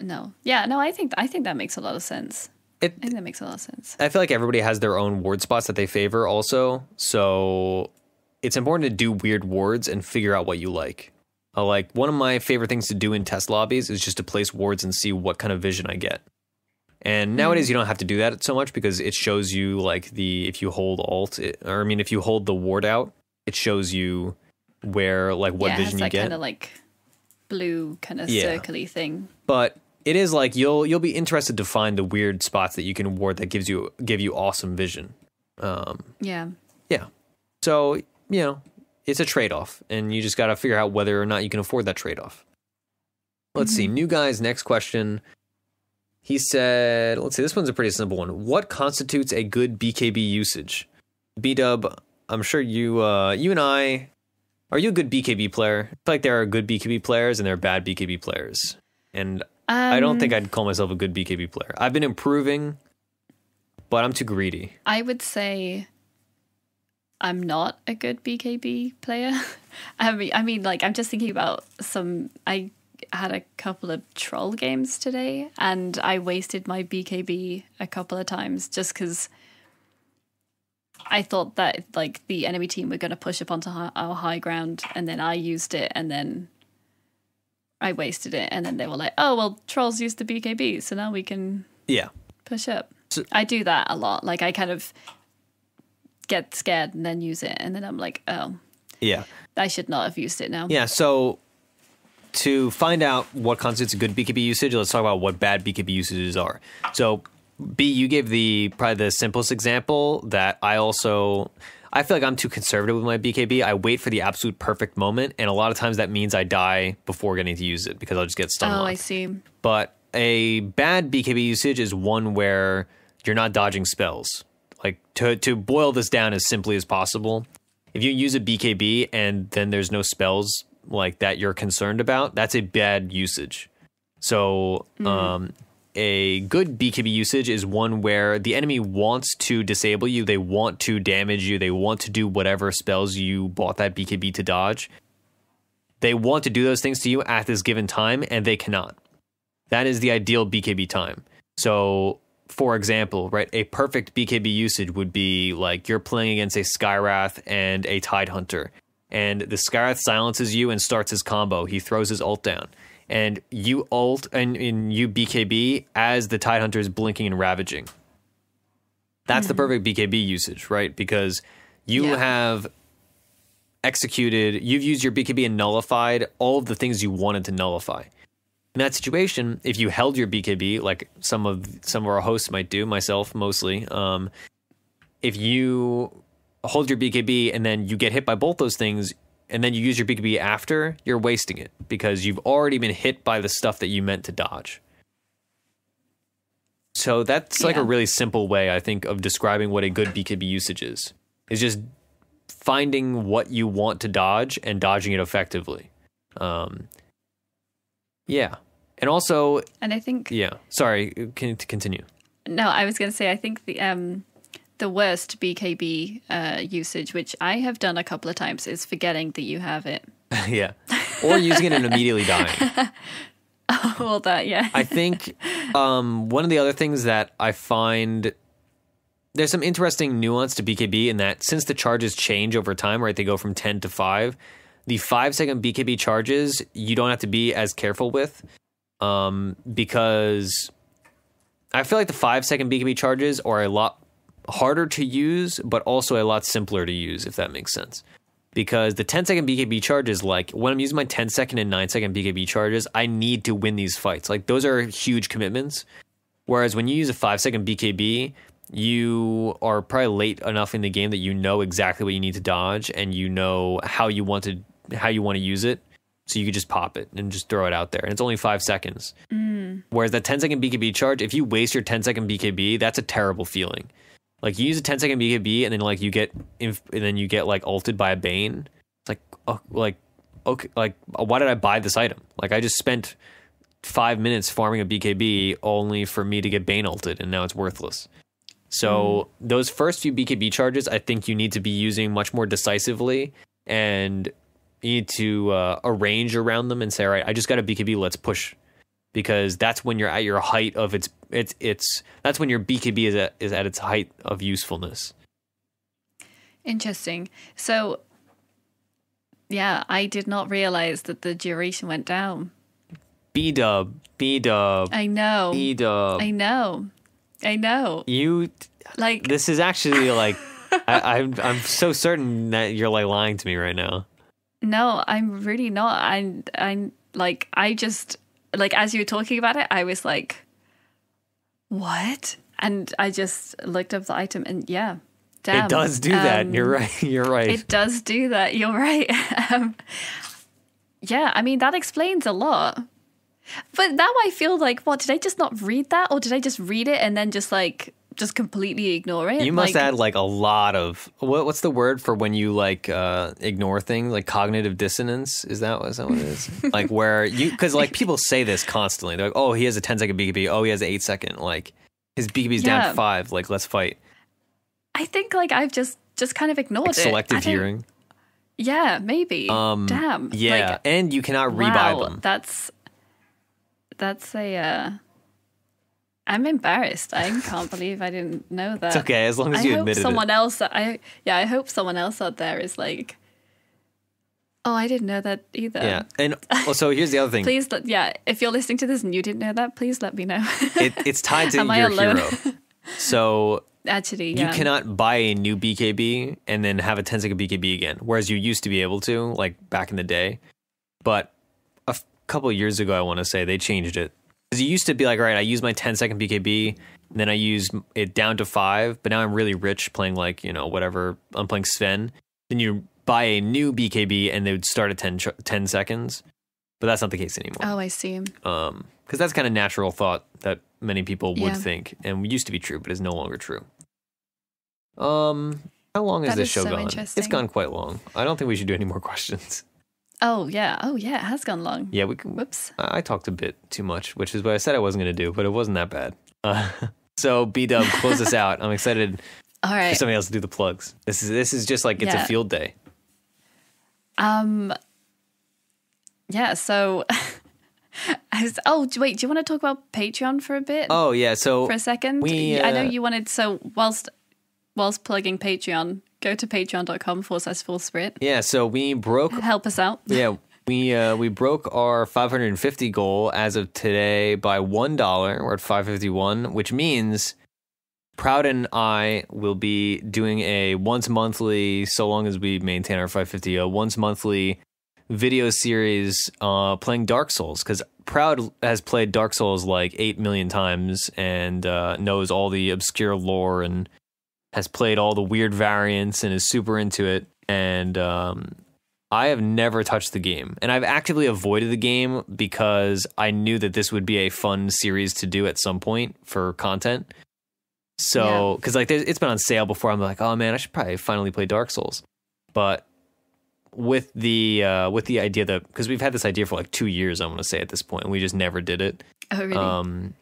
No. Yeah. No. I think I think that makes a lot of sense. It I think that makes a lot of sense. I feel like everybody has their own ward spots that they favor also. So it's important to do weird wards and figure out what you like. Uh, like one of my favorite things to do in test lobbies is just to place wards and see what kind of vision I get. And nowadays you don't have to do that so much because it shows you like the if you hold alt it, or I mean if you hold the ward out, it shows you where like what yeah, vision you get. kind of like blue kind of Yeah. circly thing. but it is like you'll you'll be interested to find the weird spots that you can ward that gives you give you awesome vision. Um, Yeah. Yeah. So, you know, it's a trade off, and you just got to figure out whether or not you can afford that trade off. Let's see. New guy's next question. He said, let's see, this one's a pretty simple one. What constitutes a good BKB usage? Beedub, I'm sure you uh, you and I are you a good BKB player? I feel like there are good BKB players and there are bad BKB players. And I don't Um, think I'd call myself a good BKB player. I've been improving, but I'm too greedy. I would say I'm not a good BKB player. I mean, I mean, like I'm just thinking about some. I had a couple of troll games today, and I wasted my BKB a couple of times just because I thought that like the enemy team were going to push up onto our high ground, and then I used it, and then I wasted it, and then they were like, "Oh well, trolls used the BKB, so now we can Yeah. push up. So- I do that a lot. Like I kind of get scared and then use it, and then I'm like, oh, Yeah. I should not have used it now. Yeah, so to find out what constitutes a good BKB usage, let's talk about what bad BKB usages are. So, B, you gave the probably the simplest example that I also I feel like I'm too conservative with my BKB. I wait for the absolute perfect moment, and a lot of times that means I die before getting to use it because I'll just get stun Oh, locked. I see. But a bad BKB usage is one where you're not dodging spells. Like to to boil this down as simply as possible, if you use a BKB and then there's no spells like that you're concerned about, that's a bad usage. So, um, a good BKB usage is one where the enemy wants to disable you, they want to damage you, they want to do whatever spells you bought that BKB to dodge. They want to do those things to you at this given time, and they cannot. That is the ideal BKB time. So, for example, right, a perfect BKB usage would be like you're playing against a Skywrath and a Tide Hunter, and the Skywrath silences you and starts his combo. He throws his ult down, and you ult and, and you BKB as the Tide Hunter is blinking and ravaging. That's the perfect BKB usage, right? Because you Yeah. have executed, you've used your BKB and nullified all of the things you wanted to nullify. In that situation, if you held your BKB, like some of some of our hosts might do, myself mostly, um, if you hold your BKB and then you get hit by both those things, and then you use your BKB after, you're wasting it because you've already been hit by the stuff that you meant to dodge. So that's like a really simple way, I think, of describing what a good BKB usage is. Is just finding what you want to dodge and dodging it effectively. Um, yeah, and also, And I think yeah. Sorry, can to continue. no, I was going to say I think the um the worst BKB uh, usage, which I have done a couple of times, is forgetting that you have it. yeah, or using it and immediately dying. All that, yeah. I think um, one of the other things that I find there's some interesting nuance to BKB in that since the charges change over time, right? They go from 10 to 5. The five second BKB charges you don't have to be as careful with um, because I feel like the five second BKB charges are a lot harder to use, but also a lot simpler to use, if that makes sense because the 10 second BKB charges, like when I'm using my 10 second and 9 second BKB charges, I need to win these fights. Like those are huge commitments. Whereas when you use a 5 second BKB, you are probably late enough in the game that you know exactly what you need to dodge and you know how you want to how you want to use it. So you could just pop it and just throw it out there. And it's only five seconds. Mm. Whereas that 10 second BKB charge, if you waste your 10 second BKB, that's a terrible feeling. Like you use a 10 second BKB and then like you get inf- and then you get like ulted by a bane. It's like oh, like okay like why did I buy this item? Like I just spent 5 minutes farming a BKB only for me to get bane ulted and now it's worthless. So those first few BKB charges I think you need to be using much more decisively and you need to uh, arrange around them and say all right, I just got a BKB, let's push because that's when you're at your height of its it's it's that's when your BKB is at is at its height of usefulness. Interesting. So, yeah, I did not realize that the duration went down. Beedub, B dub, I know. Beedub. I know. I know. You Like, this is actually like I, I'm I'm so certain that you're like lying to me right now. no, I'm really not. I'm, I'm like, I just, like, as you were talking about it, I was like, what? And I just looked up the item and yeah, damn. it does do that. Um, You're right. You're right. It does do that. You're right. um, yeah, I mean, that explains a lot. But now I feel like, what, did I just not read that? Or did I just read it and then just like, just completely ignore it? you must like, add like a lot of what, what's the word for when you like uh, ignore things like cognitive dissonance is that, is that what it is like where you because like people say this constantly they're like oh he has a 10 second BKB oh he has an 8 second like his BKB's down Yeah. to 5 like let's fight I think like I've just just kind of ignored like it. Selective hearing Yeah, maybe. um Damn. yeah Like, and you cannot wow, rebuy them That's that's a. Uh, I'm embarrassed. I can't believe I didn't know that. it's okay as long as I you hope admitted someone else. I yeah. I hope someone else out there is like. Oh, I didn't know that either. yeah and also here's the other thing Please, let, yeah. If you're listening to this and you didn't know that, please let me know. it, it's tied to Am I your alone? hero so Actually, you cannot buy a new BKB and then have a 10 second BKB again, whereas you used to be able to, like back in the day. But a f- couple of years ago, I want to say they changed it. Because it used to be like, all right, I use my 10 second BKB, and then I use it down to five, but now I'm really rich playing like, you know, whatever, I'm playing Sven. Then you buy a new BKB and they would start at 10, 10 seconds. But that's not the case anymore. Oh, I see. Um, because that's kind of natural thought that many people would Yeah. think, and used to be true, but is no longer true. Um, how long has That this is show so gone? It's gone quite long. I don't think we should do any more questions. Oh yeah. Oh yeah. It has gone long. Yeah, we can. Whoops. I I talked a bit too much, which is what I said I wasn't going to do, but it wasn't that bad. Uh, so Beedub, close us out. I'm excited All right. for somebody else to do the plugs. This is this is just like it's a Yeah. field day. Um. Yeah. So, I was, oh, wait, do you want to talk about Patreon for a bit? Oh yeah, so for a second. we, I know uh, you wanted so whilst whilst plugging Patreon, go to patreon.com forward slash fourth spirit. yeah, so we broke Help us out. yeah, we uh, we broke our 550 goal as of today by one dollar. We're at 551, which means Proud and I will be doing a once monthly, so long as we maintain our 550, a once monthly video series uh, playing Dark Souls because Proud has played Dark Souls like eight million times and uh, knows all the obscure lore and has played all the weird variants and is super into it. And um, I have never touched the game, and I've actively avoided the game because I knew that this would be a fun series to do at some point for content. So, because like it's been on sale before, I'm like, oh man, I should probably finally play Dark Souls. But with the uh, with the idea that because we've had this idea for like two years, I'm gonna say at this point, and we just never did it. Oh, really? Um,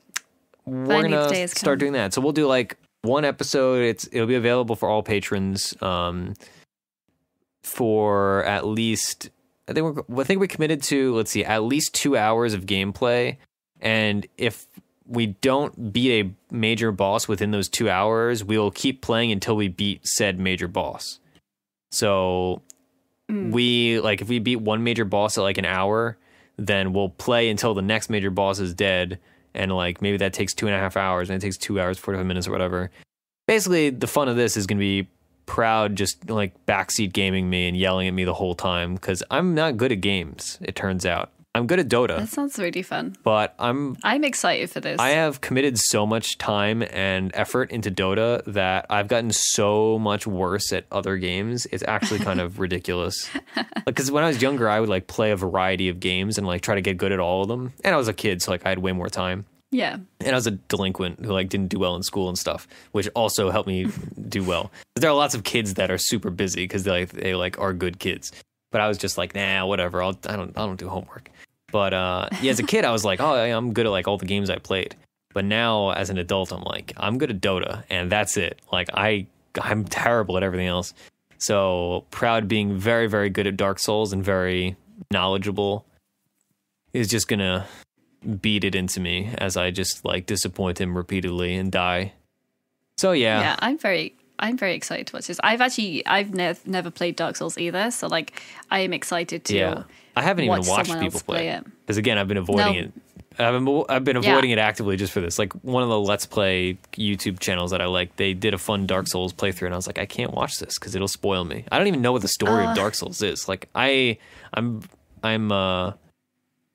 we're the gonna start doing that. So we'll do like one episode. It's it'll be available for all patrons. Um, for at least I think we're I think we committed to let's see at least two hours of gameplay, and if we don't beat a major boss within those two hours, we'll keep playing until we beat said major boss. So Mm. we like if we beat one major boss at like an hour, then we'll play until the next major boss is dead, and like maybe that takes two and a half hours, and it takes two hours, forty five minutes, or whatever. Basically, the fun of this is going to be proud just like backseat gaming me and yelling at me the whole time because I'm not good at games. It turns out I'm good at Dota, that sounds really fun. but I'm I'm excited for this. I have committed so much time and effort into Dota that I've gotten so much worse at other games. It's actually kind of ridiculous. Because when I was younger, I would like play a variety of games and like try to get good at all of them. And I was a kid, so like I had way more time. yeah. And I was a delinquent who like didn't do well in school and stuff, which also helped me do well. But there are lots of kids that are super busy because they like they like are good kids. But I was just like, nah, whatever. I'll I don't I don't do homework. But uh, yeah, as a kid, I was like, oh, I'm good at like all the games I played. But now, as an adult, I'm like, I'm good at Dota, and that's it. Like I, I'm terrible at everything else. So proud being very, very good at Dark Souls and very knowledgeable is just gonna beat it into me as I just like disappoint him repeatedly and die. So yeah, yeah i'm very i'm very excited to watch this i've actually i've nev- never played dark souls either so like i am excited to yeah. I haven't even watched people play it. because again, I've been avoiding No. it. I've been, I've been Yeah. avoiding it actively just for this. Like one of the Let's Play YouTube channels that I like, they did a fun Dark Souls playthrough, and I was like, I can't watch this because it'll spoil me. I don't even know what the story Uh. of Dark Souls is. Like I, I'm, I'm, uh,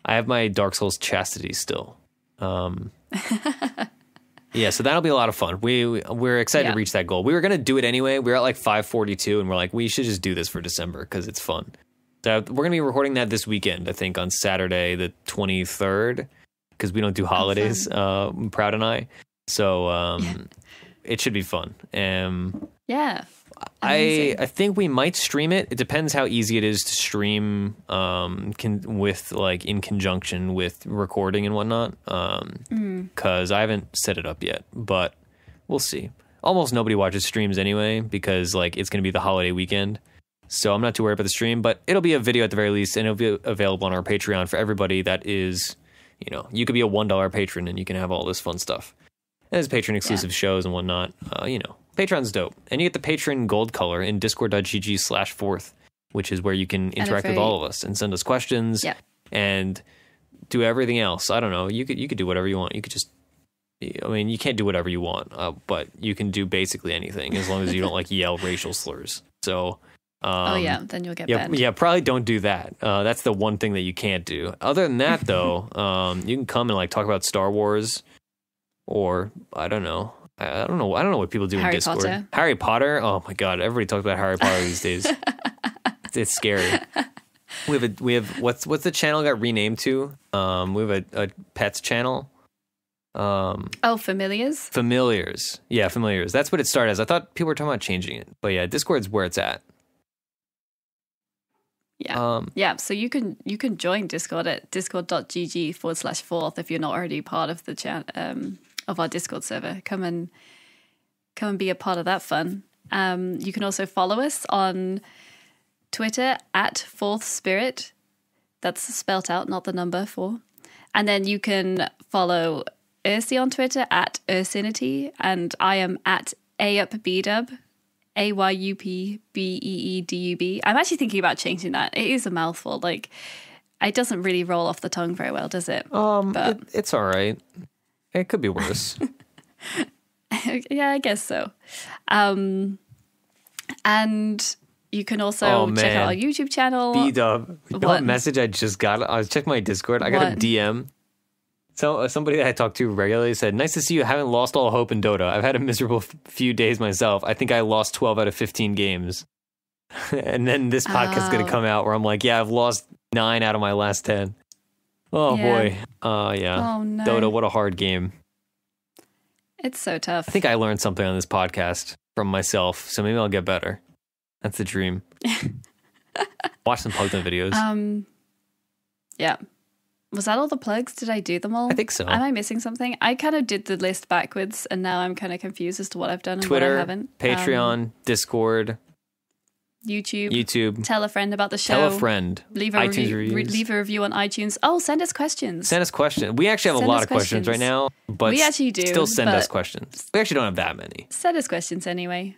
I have my Dark Souls chastity still. Um, yeah, so that'll be a lot of fun. We we- we're excited Yeah. to reach that goal. We were gonna do it anyway. We were at like 542, and we're like, we should just do this for December because it's fun. So we're gonna be recording that this weekend. I think on Saturday the 23rd because we don't do holidays. Uh, Proud and I, so um, it should be fun. Um, yeah I Amazing. I think we might stream it. It depends how easy it is to stream um con- with like in conjunction with recording and whatnot. Um cuz I haven't set it up yet, but we'll see. Almost nobody watches streams anyway because like it's going to be the holiday weekend. So I'm not too worried about the stream, but it'll be a video at the very least and it'll be available on our Patreon for everybody that is, you know, you could be a $1 patron and you can have all this fun stuff. And there's patron exclusive shows and whatnot. Uh, you know, Patreon's dope. And you get the patron gold color in discord.gg slash fourth, which is where you can interact with all of us and send us questions Yeah. and do everything else. I don't know. You could you could do whatever you want. You could just I mean, you can't do whatever you want, uh, but you can do basically anything as long as you don't like yell racial slurs. So, um, oh yeah then you'll get yeah, banned yeah, probably don't do that. Uh, that's the one thing that you can't do. Other than that, though, um, you can come and like talk about Star Wars, or I don't know. I I don't know. I don't know what people do in Discord. Potter. Harry Potter. Oh my god, everybody talks about Harry Potter these days. it's, it's scary. We have a we have what's what's the channel got renamed to? Um, we have a, a pets channel. Um, oh familiars familiars. Yeah, familiars. That's what it started as. I thought people were talking about changing it, but yeah, Discord's where it's at. Yeah. Um, yeah so you can you can join discord at discord.gg forward slash fourth if you're not already part of the chat um of our discord server. Come and come and be a part of that fun. Um you can also follow us on twitter at fourth spirit. That's spelt out not the number four. And then you can follow Ursi on Twitter at Ursinity, and I am at A up Beedub. A Y U P B E E D U B. I'm actually thinking about changing that. It is a mouthful. Like, it doesn't really roll off the tongue very well, does it? Um, But- it, it's all right. It could be worse. yeah, I guess so. Um, and you can also Oh, check out our. YouTube channel. Beedub. You know What? what message I just got? I was checking my Discord. I got a DM. So uh, somebody that I talk to regularly said, "Nice to see you. Haven't lost all hope in Dota. I've had a miserable few days myself. I think I lost 12 out of 15 games." and then this podcast is going Oh. to come out where I'm like, "Yeah, I've lost nine out of my last 10." Oh Yeah. boy. Uh yeah. Oh, no. Dota, what a hard game. It's so tough. I think I learned something on this podcast from myself, so maybe I'll get better. That's the dream. Watch some PVGNA videos. Um, yeah. Was that all the plugs? Did I do them all? I think so. Am I missing something? I kind of did the list backwards, and now I'm kind of confused as to what I've done and what I haven't. Patreon, Um, Discord, YouTube. YouTube. Tell a friend about the show. Tell a friend. Leave a iTunes review, re- leave a review on iTunes. Oh, send us questions. Send us questions. We actually have a lot of questions. right now, but We actually do. Still send us questions. We actually don't have that many. send us questions anyway.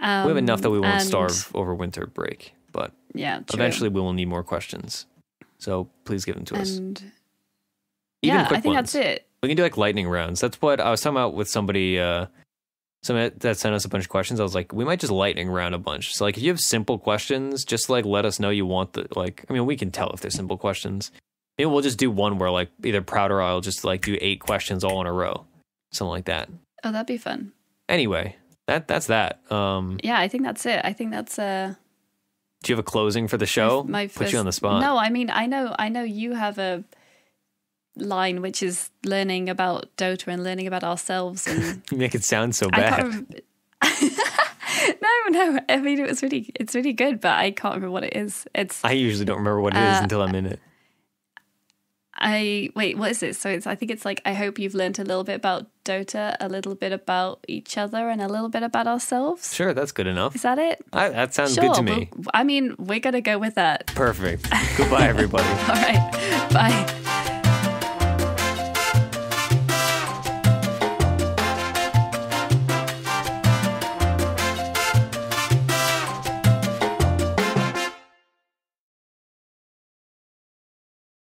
Um, We have enough that we won't starve over winter break, but Yeah, true. eventually we will need more questions. So please give them to us. Even yeah, quick I think ones. that's it. We can do like lightning rounds. That's what I was talking about with somebody. Uh, somebody that sent us a bunch of questions. I was like, we might just lightning round a bunch. So like, if you have simple questions, just like let us know you want the like. I mean, we can tell if they're simple questions. Maybe we'll just do one where like either Proud or I'll just like do eight questions all in a row, something like that. Oh, that'd be fun. Anyway, that that's that. Um, Yeah, I think that's it. I think that's uh do you have a closing for the show? my Put first, you on the spot. No, I mean I know I know you have a line which is learning about Dota and learning about ourselves and You make it sound so bad. no, no. I mean it was really it's really good, but I can't remember what it is. It's I usually don't remember what it is Uh, until I'm in it. I wait, what is it? So it's I think it's like I hope you've learned a little bit about Dota, a little bit about each other, and a little bit about ourselves. Sure, that's good enough. Is that it? I, that sounds sure. good to me. I mean, we're gonna go with that. Perfect. Goodbye, everybody. All right. Bye.